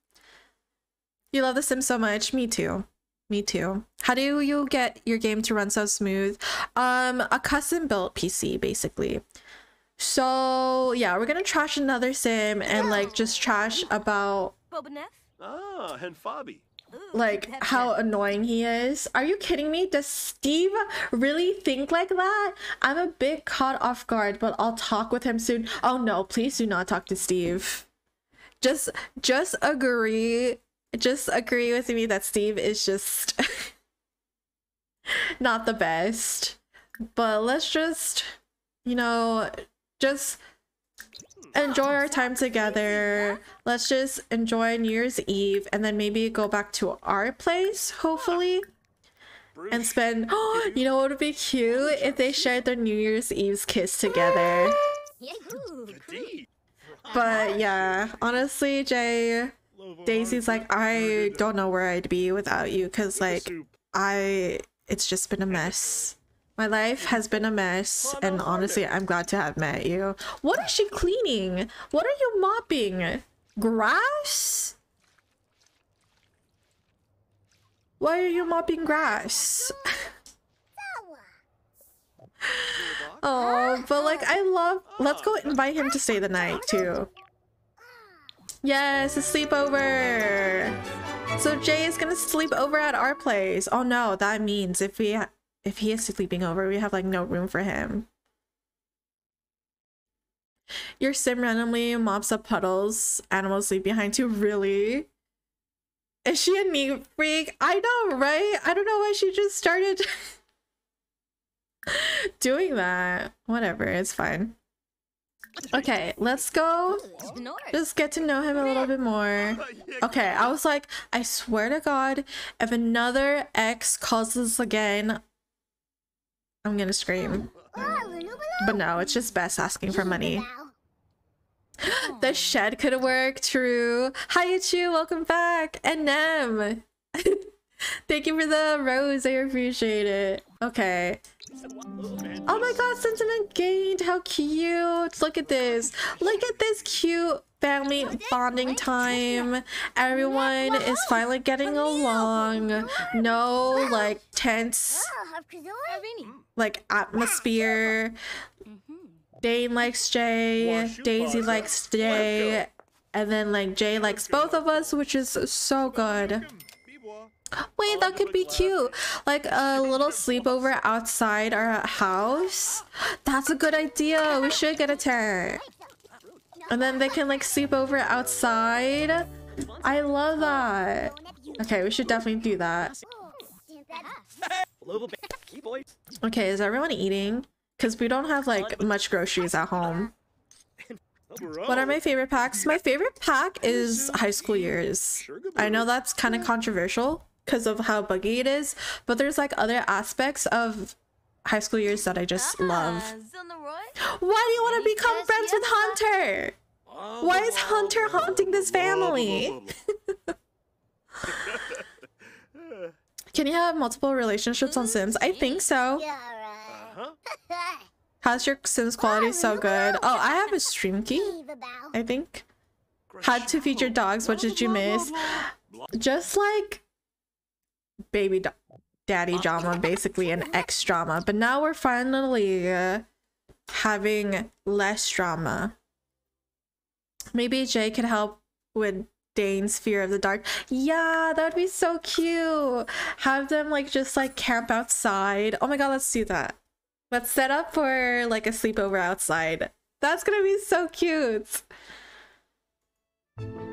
You love The Sims so much. Me too. Me too. How do you get your game to run so smooth? Um, a custom built PC, basically. So, yeah, we're gonna trash another sim and, like, just trash about... Ah, and Fabi like how annoying he is. Are you kidding me? Does Steve really think like that? I'm a bit caught off guard, but I'll talk with him soon. Oh no, please do not talk to Steve. Just just agree. Just agree with me that Steve is just not the best. But let's just, you know, just enjoy our time together. Let's just enjoy New Year's Eve and then maybe go back to our place, hopefully. And spend, oh, you know what would be cute? If they shared their New Year's Eve's kiss together. But yeah, honestly, Jay, Daisy's like, I don't know where I'd be without you because, like, I, it's just been a mess. My life has been a mess, and honestly, I'm glad to have met you. What is she cleaning? What are you mopping? Grass? Why are you mopping grass? oh, but like, I love... Let's go invite him to stay the night, too. Yes, a sleepover! So Jay is gonna sleep over at our place. Oh no, that means if we if he is sleeping over, we have like no room for him. Your sim randomly mops up puddles. Animals leave behind too. Really? Is she a neat freak? I know, right? I don't know why she just started doing that. Whatever, it's fine. Okay, let's go. Just get to know him a little bit more. Okay, I was like, I swear to God, if another ex calls us again, I'm gonna scream. But no, it's just best asking for money. The shed could work, true. Hi, Chu, welcome back. And Nem. Thank you for the rose, I appreciate it. Okay. Oh my god, sentiment gained. How cute. Look at this. Look at this cute family bonding time. Everyone is finally getting along. No like tense like atmosphere. Dane likes Jay, Daisy likes Jay, and then like Jay likes both of us, which is so good. Wait, that could be cute. Like a little sleepover outside our house. That's a good idea. We should get a tent. And then they can like sleep over outside. I love that. Okay, we should definitely do that. Okay, is everyone eating? Because we don't have like much groceries at home. What are my favorite packs? My favorite pack is high school years. I know that's kind of controversial because of how buggy it is, but there's like other aspects of high school years that I just love. Ah, Zilnaroy. Why do you want to become friends with. Hunter? Why is Hunter haunting this family? Can you have multiple relationships on Sims? I think so. Uh-huh. How's your Sims quality so good? Oh, I have a stream key, I think. Had to feature dogs. What did you miss? Just like baby daddy drama, basically an ex drama. But now we're finally uh, having less drama. Maybe Jay could help with Dane's fear of the dark. Yeah, that would be so cute. Have them like just like camp outside. Oh my god, let's do that. Let's set up for like a sleepover outside. That's gonna be so cute.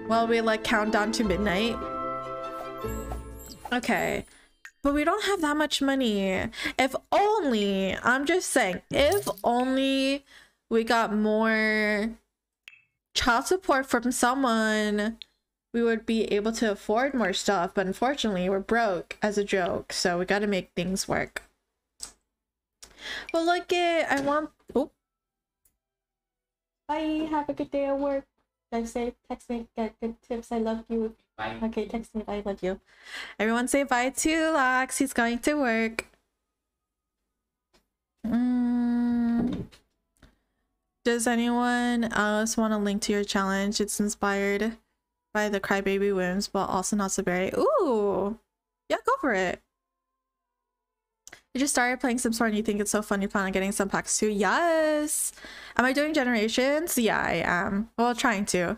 While we like count down to midnight. Okay. But we don't have that much money. If only, I'm just saying, if only we got more child support from someone, we would be able to afford more stuff. But unfortunately, we're broke as a joke. So we gotta make things work. Well, look it. I want. Oh. Bye. Have a good day at work. I say text me? Get good tips. I love you. Bye. Okay, text me. I love you. Everyone say bye to Lax. He's going to work. Mm. Does anyone else want a link to your challenge? It's inspired by the Crybaby Whims, but also Not So Berry. Ooh, yeah, go for it. You just started playing Sims 4 and you think it's so fun you plan on getting some packs too? Yes! Am I doing generations? Yeah, I am. Well, trying to.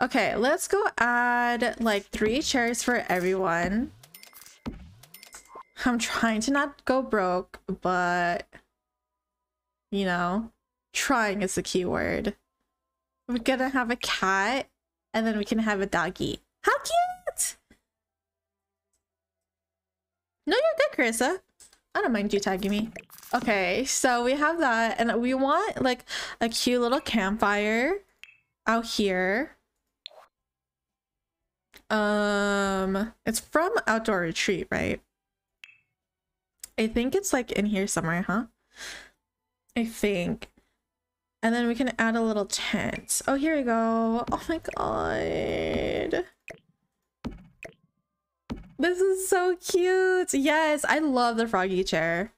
Okay, let's go add like three chairs for everyone. I'm trying to not go broke, but you know, trying is the key word. We're gonna have a cat and then we can have a doggy. How cute! No, you're good, Carissa. I don't mind you tagging me. Okay, so we have that, and we want like a cute little campfire out here. Um, it's from Outdoor Retreat, right? I think it's like in here somewhere, huh? I think. And then we can add a little tent. Oh, here we go. Oh my god. This is so cute. Yes, I love the froggy chair.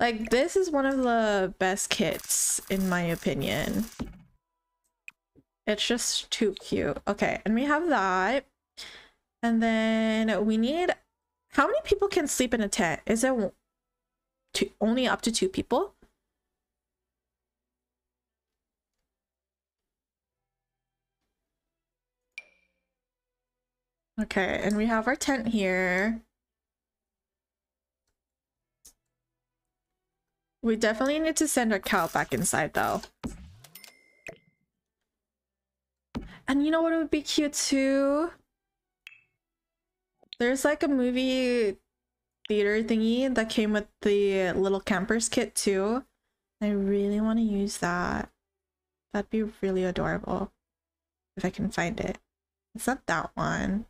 Like, this is one of the best kits, in my opinion. It's just too cute. Okay, and we have that. And then we need, how many people can sleep in a tent? Is it two, only up to two people? Okay, and we have our tent here. We definitely need to send our cow back inside though. And you know what would be cute too? There's like a movie theater thingy that came with the little campers kit too. I really want to use that. That'd be really adorable if I can find it. It's not that one.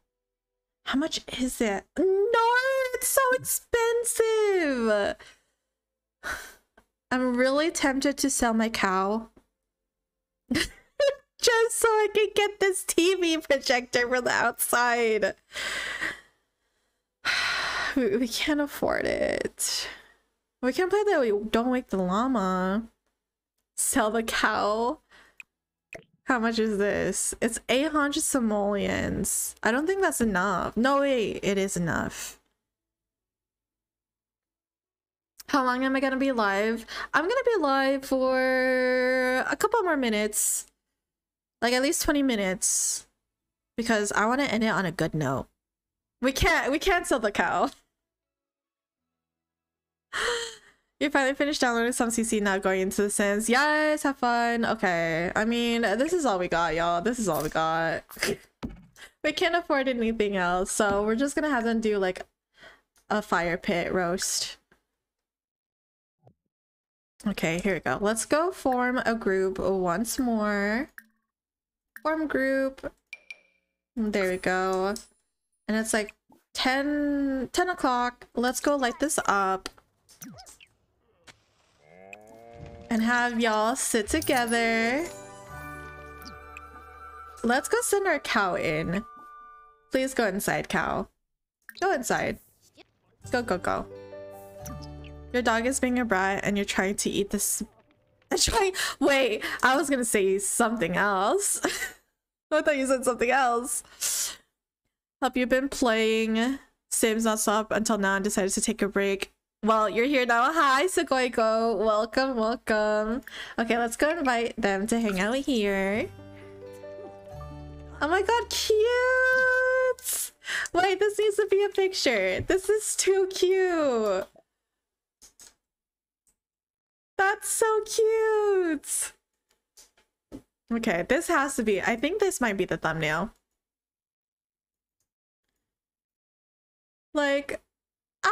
How much is it? No, it's so expensive. I'm really tempted to sell my cow. Just so I can get this TV projector for the outside. We, we can't afford it. We can't play that we don't wake the llama. Sell the cow. How much is this? It's 800 simoleons. I don't think that's enough. No, wait, it is enough. How long am I gonna be live? I'm gonna be live for a couple more minutes. Like at least 20 minutes. Because I want to end it on a good note. We can't we can't sell the cow. You finally finished downloading some CC, now going into the Sims. Yes, have fun. Okay. I mean, this is all we got, y'all. This is all we got. we can't afford anything else, so we're just gonna have them do like a fire pit roast. Okay, here we go. Let's go form a group once more. Form group. There we go. And it's like 10, 10 o'clock. Let's go light this up and have y'all sit together. Let's go send our cow in. Please go inside, cow. Go inside. Go, go, go. Your dog is being a brat and you're trying to eat this. I Trying. Wait, I was gonna say something else. I thought you said something else. Have you been playing Sims non-stop until now and decided to take a break? Well, you're here now. Hi, Segoiko. Welcome, welcome. Okay, let's go invite them to hang out here. Oh my god, cute! Wait, this needs to be a picture. This is too cute. That's so cute. Okay, this has to be. I think this might be the thumbnail. Like, ah!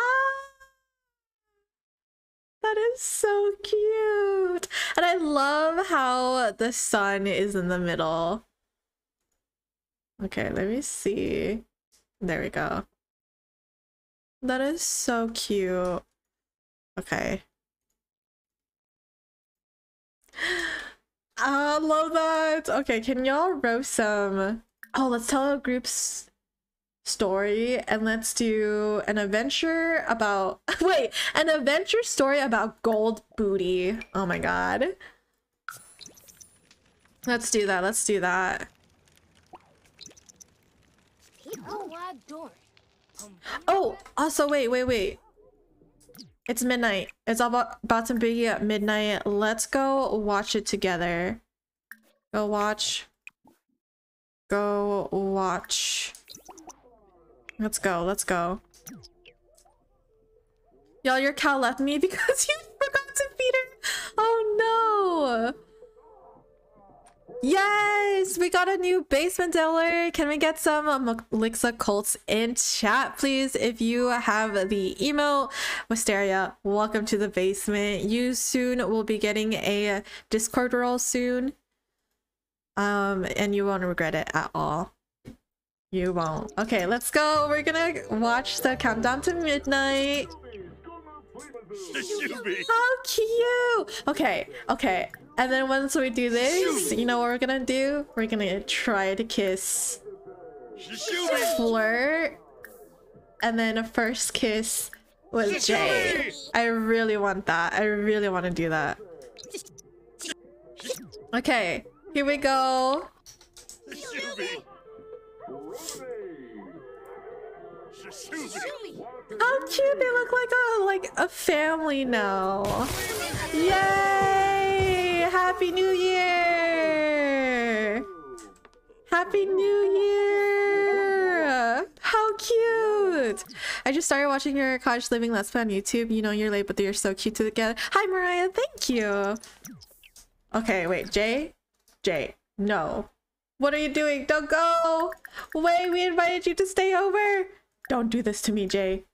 That is so cute. And I love how the sun is in the middle. Okay, let me see. There we go. That is so cute. Okay. I love that. Okay, can y'all roast some? Oh, let's tell group's story and let's do an adventure about wait an adventure story about gold booty. Oh my god. Let's do that let's do that. Oh also wait wait wait. It's midnight. It's all about, about to be at midnight. Let's go watch it together. Go watch. Go watch Let's go, let's go. Y'all, your cow left me because you forgot to feed her. Oh no. Yes, we got a new basement dealer. Can we get some Malixa Colts in chat, please? If you have the email, Wisteria, welcome to the basement. You soon will be getting a Discord role soon. Um, and you won't regret it at all. You won't. Okay, let's go. We're gonna watch the countdown to midnight. How cute! Okay, okay. And then once we do this, you know what we're gonna do? We're gonna try to kiss. Flirt. And then a first kiss with Jay. I really want that. I really want to do that. Okay, here we go. How cute! They look like a like a family now. Yay! Happy New Year! Happy New Year! How cute! I just started watching your cottage living let's on YouTube. You know you're late, but you're so cute together. Hi, Mariah. Thank you. Okay, wait. Jay? Jay. No. What are you doing? Don't go! Wait, we invited you to stay over! Don't do this to me, Jay.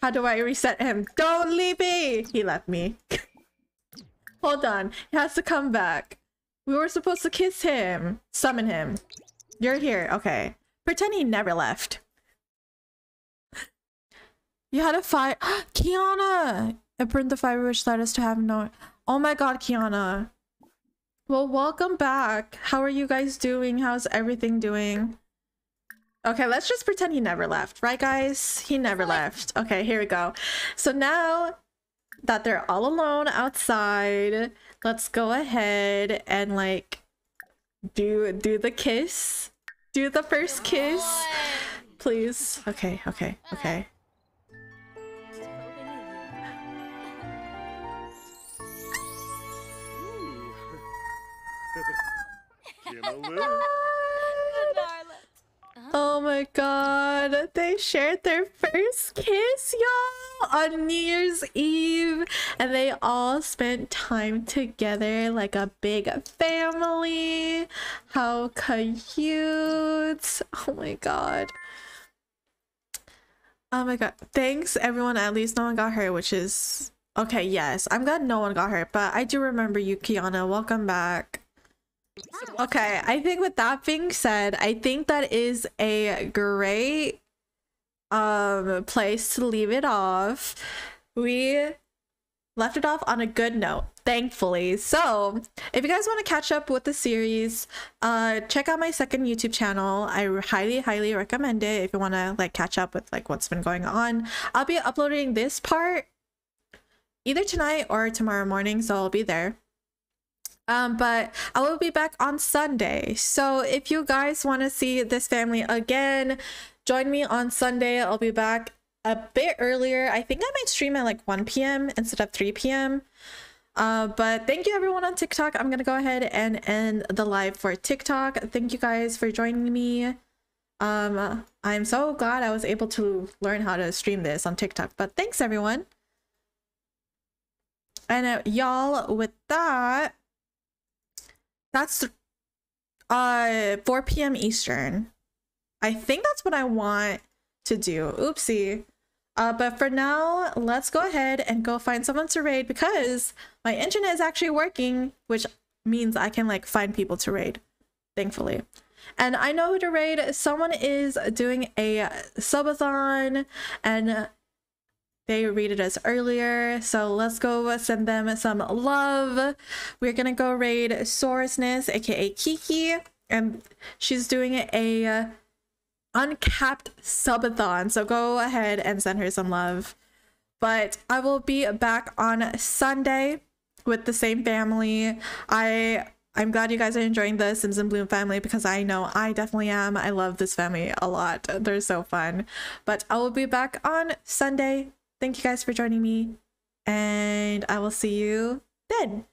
How do I reset him? Don't leave me! He left me. Hold on. He has to come back. We were supposed to kiss him. Summon him. You're here. Okay. Pretend he never left. You had a fire. Kiana! It burned the fire which led us to have no. Oh my god, Kiana. Well, welcome back. How are you guys doing? How's everything doing? Okay, let's just pretend he never left, right, guys? He never left. Okay, here we go. So now that they're all alone outside, let's go ahead and like do do the kiss. Do the first kiss. Please. Okay, okay, okay. Oh my god, they shared their first kiss, y'all, on New Year's Eve, and they all spent time together like a big family. How cute! Oh my god. Oh my god. Thanks everyone. At least no one got hurt, which is okay. Yes, I'm glad no one got hurt, but I do remember you, Kiana. Welcome back. Okay, I think with that being said, I think that is a great um place to leave it off. We left it off on a good note, thankfully. So, if you guys want to catch up with the series, uh check out my second YouTube channel. I highly highly recommend it if you want to like catch up with like what's been going on. I'll be uploading this part either tonight or tomorrow morning, so I'll be there. Um, but I will be back on Sunday. So if you guys want to see this family again, join me on Sunday. I'll be back a bit earlier. I think I might stream at like 1 p.m. instead of 3 p.m. Uh, but thank you everyone on TikTok. I'm gonna go ahead and end the live for TikTok. Thank you guys for joining me. Um, I'm so glad I was able to learn how to stream this on TikTok. But thanks everyone. And uh, y'all, with that, that's uh 4 p.m. Eastern. I think that's what I want to do. Oopsie. Uh, but for now, let's go ahead and go find someone to raid because my internet is actually working, which means I can like find people to raid, thankfully. And I know who to raid. Someone is doing a subathon and they raided us earlier, so let's go send them some love. We're gonna go raid Sorosness, aka Kiki, and she's doing a uh, uncapped subathon. So go ahead and send her some love. But I will be back on Sunday with the same family. I I'm glad you guys are enjoying the Sims in Bloom family because I know I definitely am. I love this family a lot. They're so fun. But I will be back on Sunday Thank you guys for joining me, and I will see you then.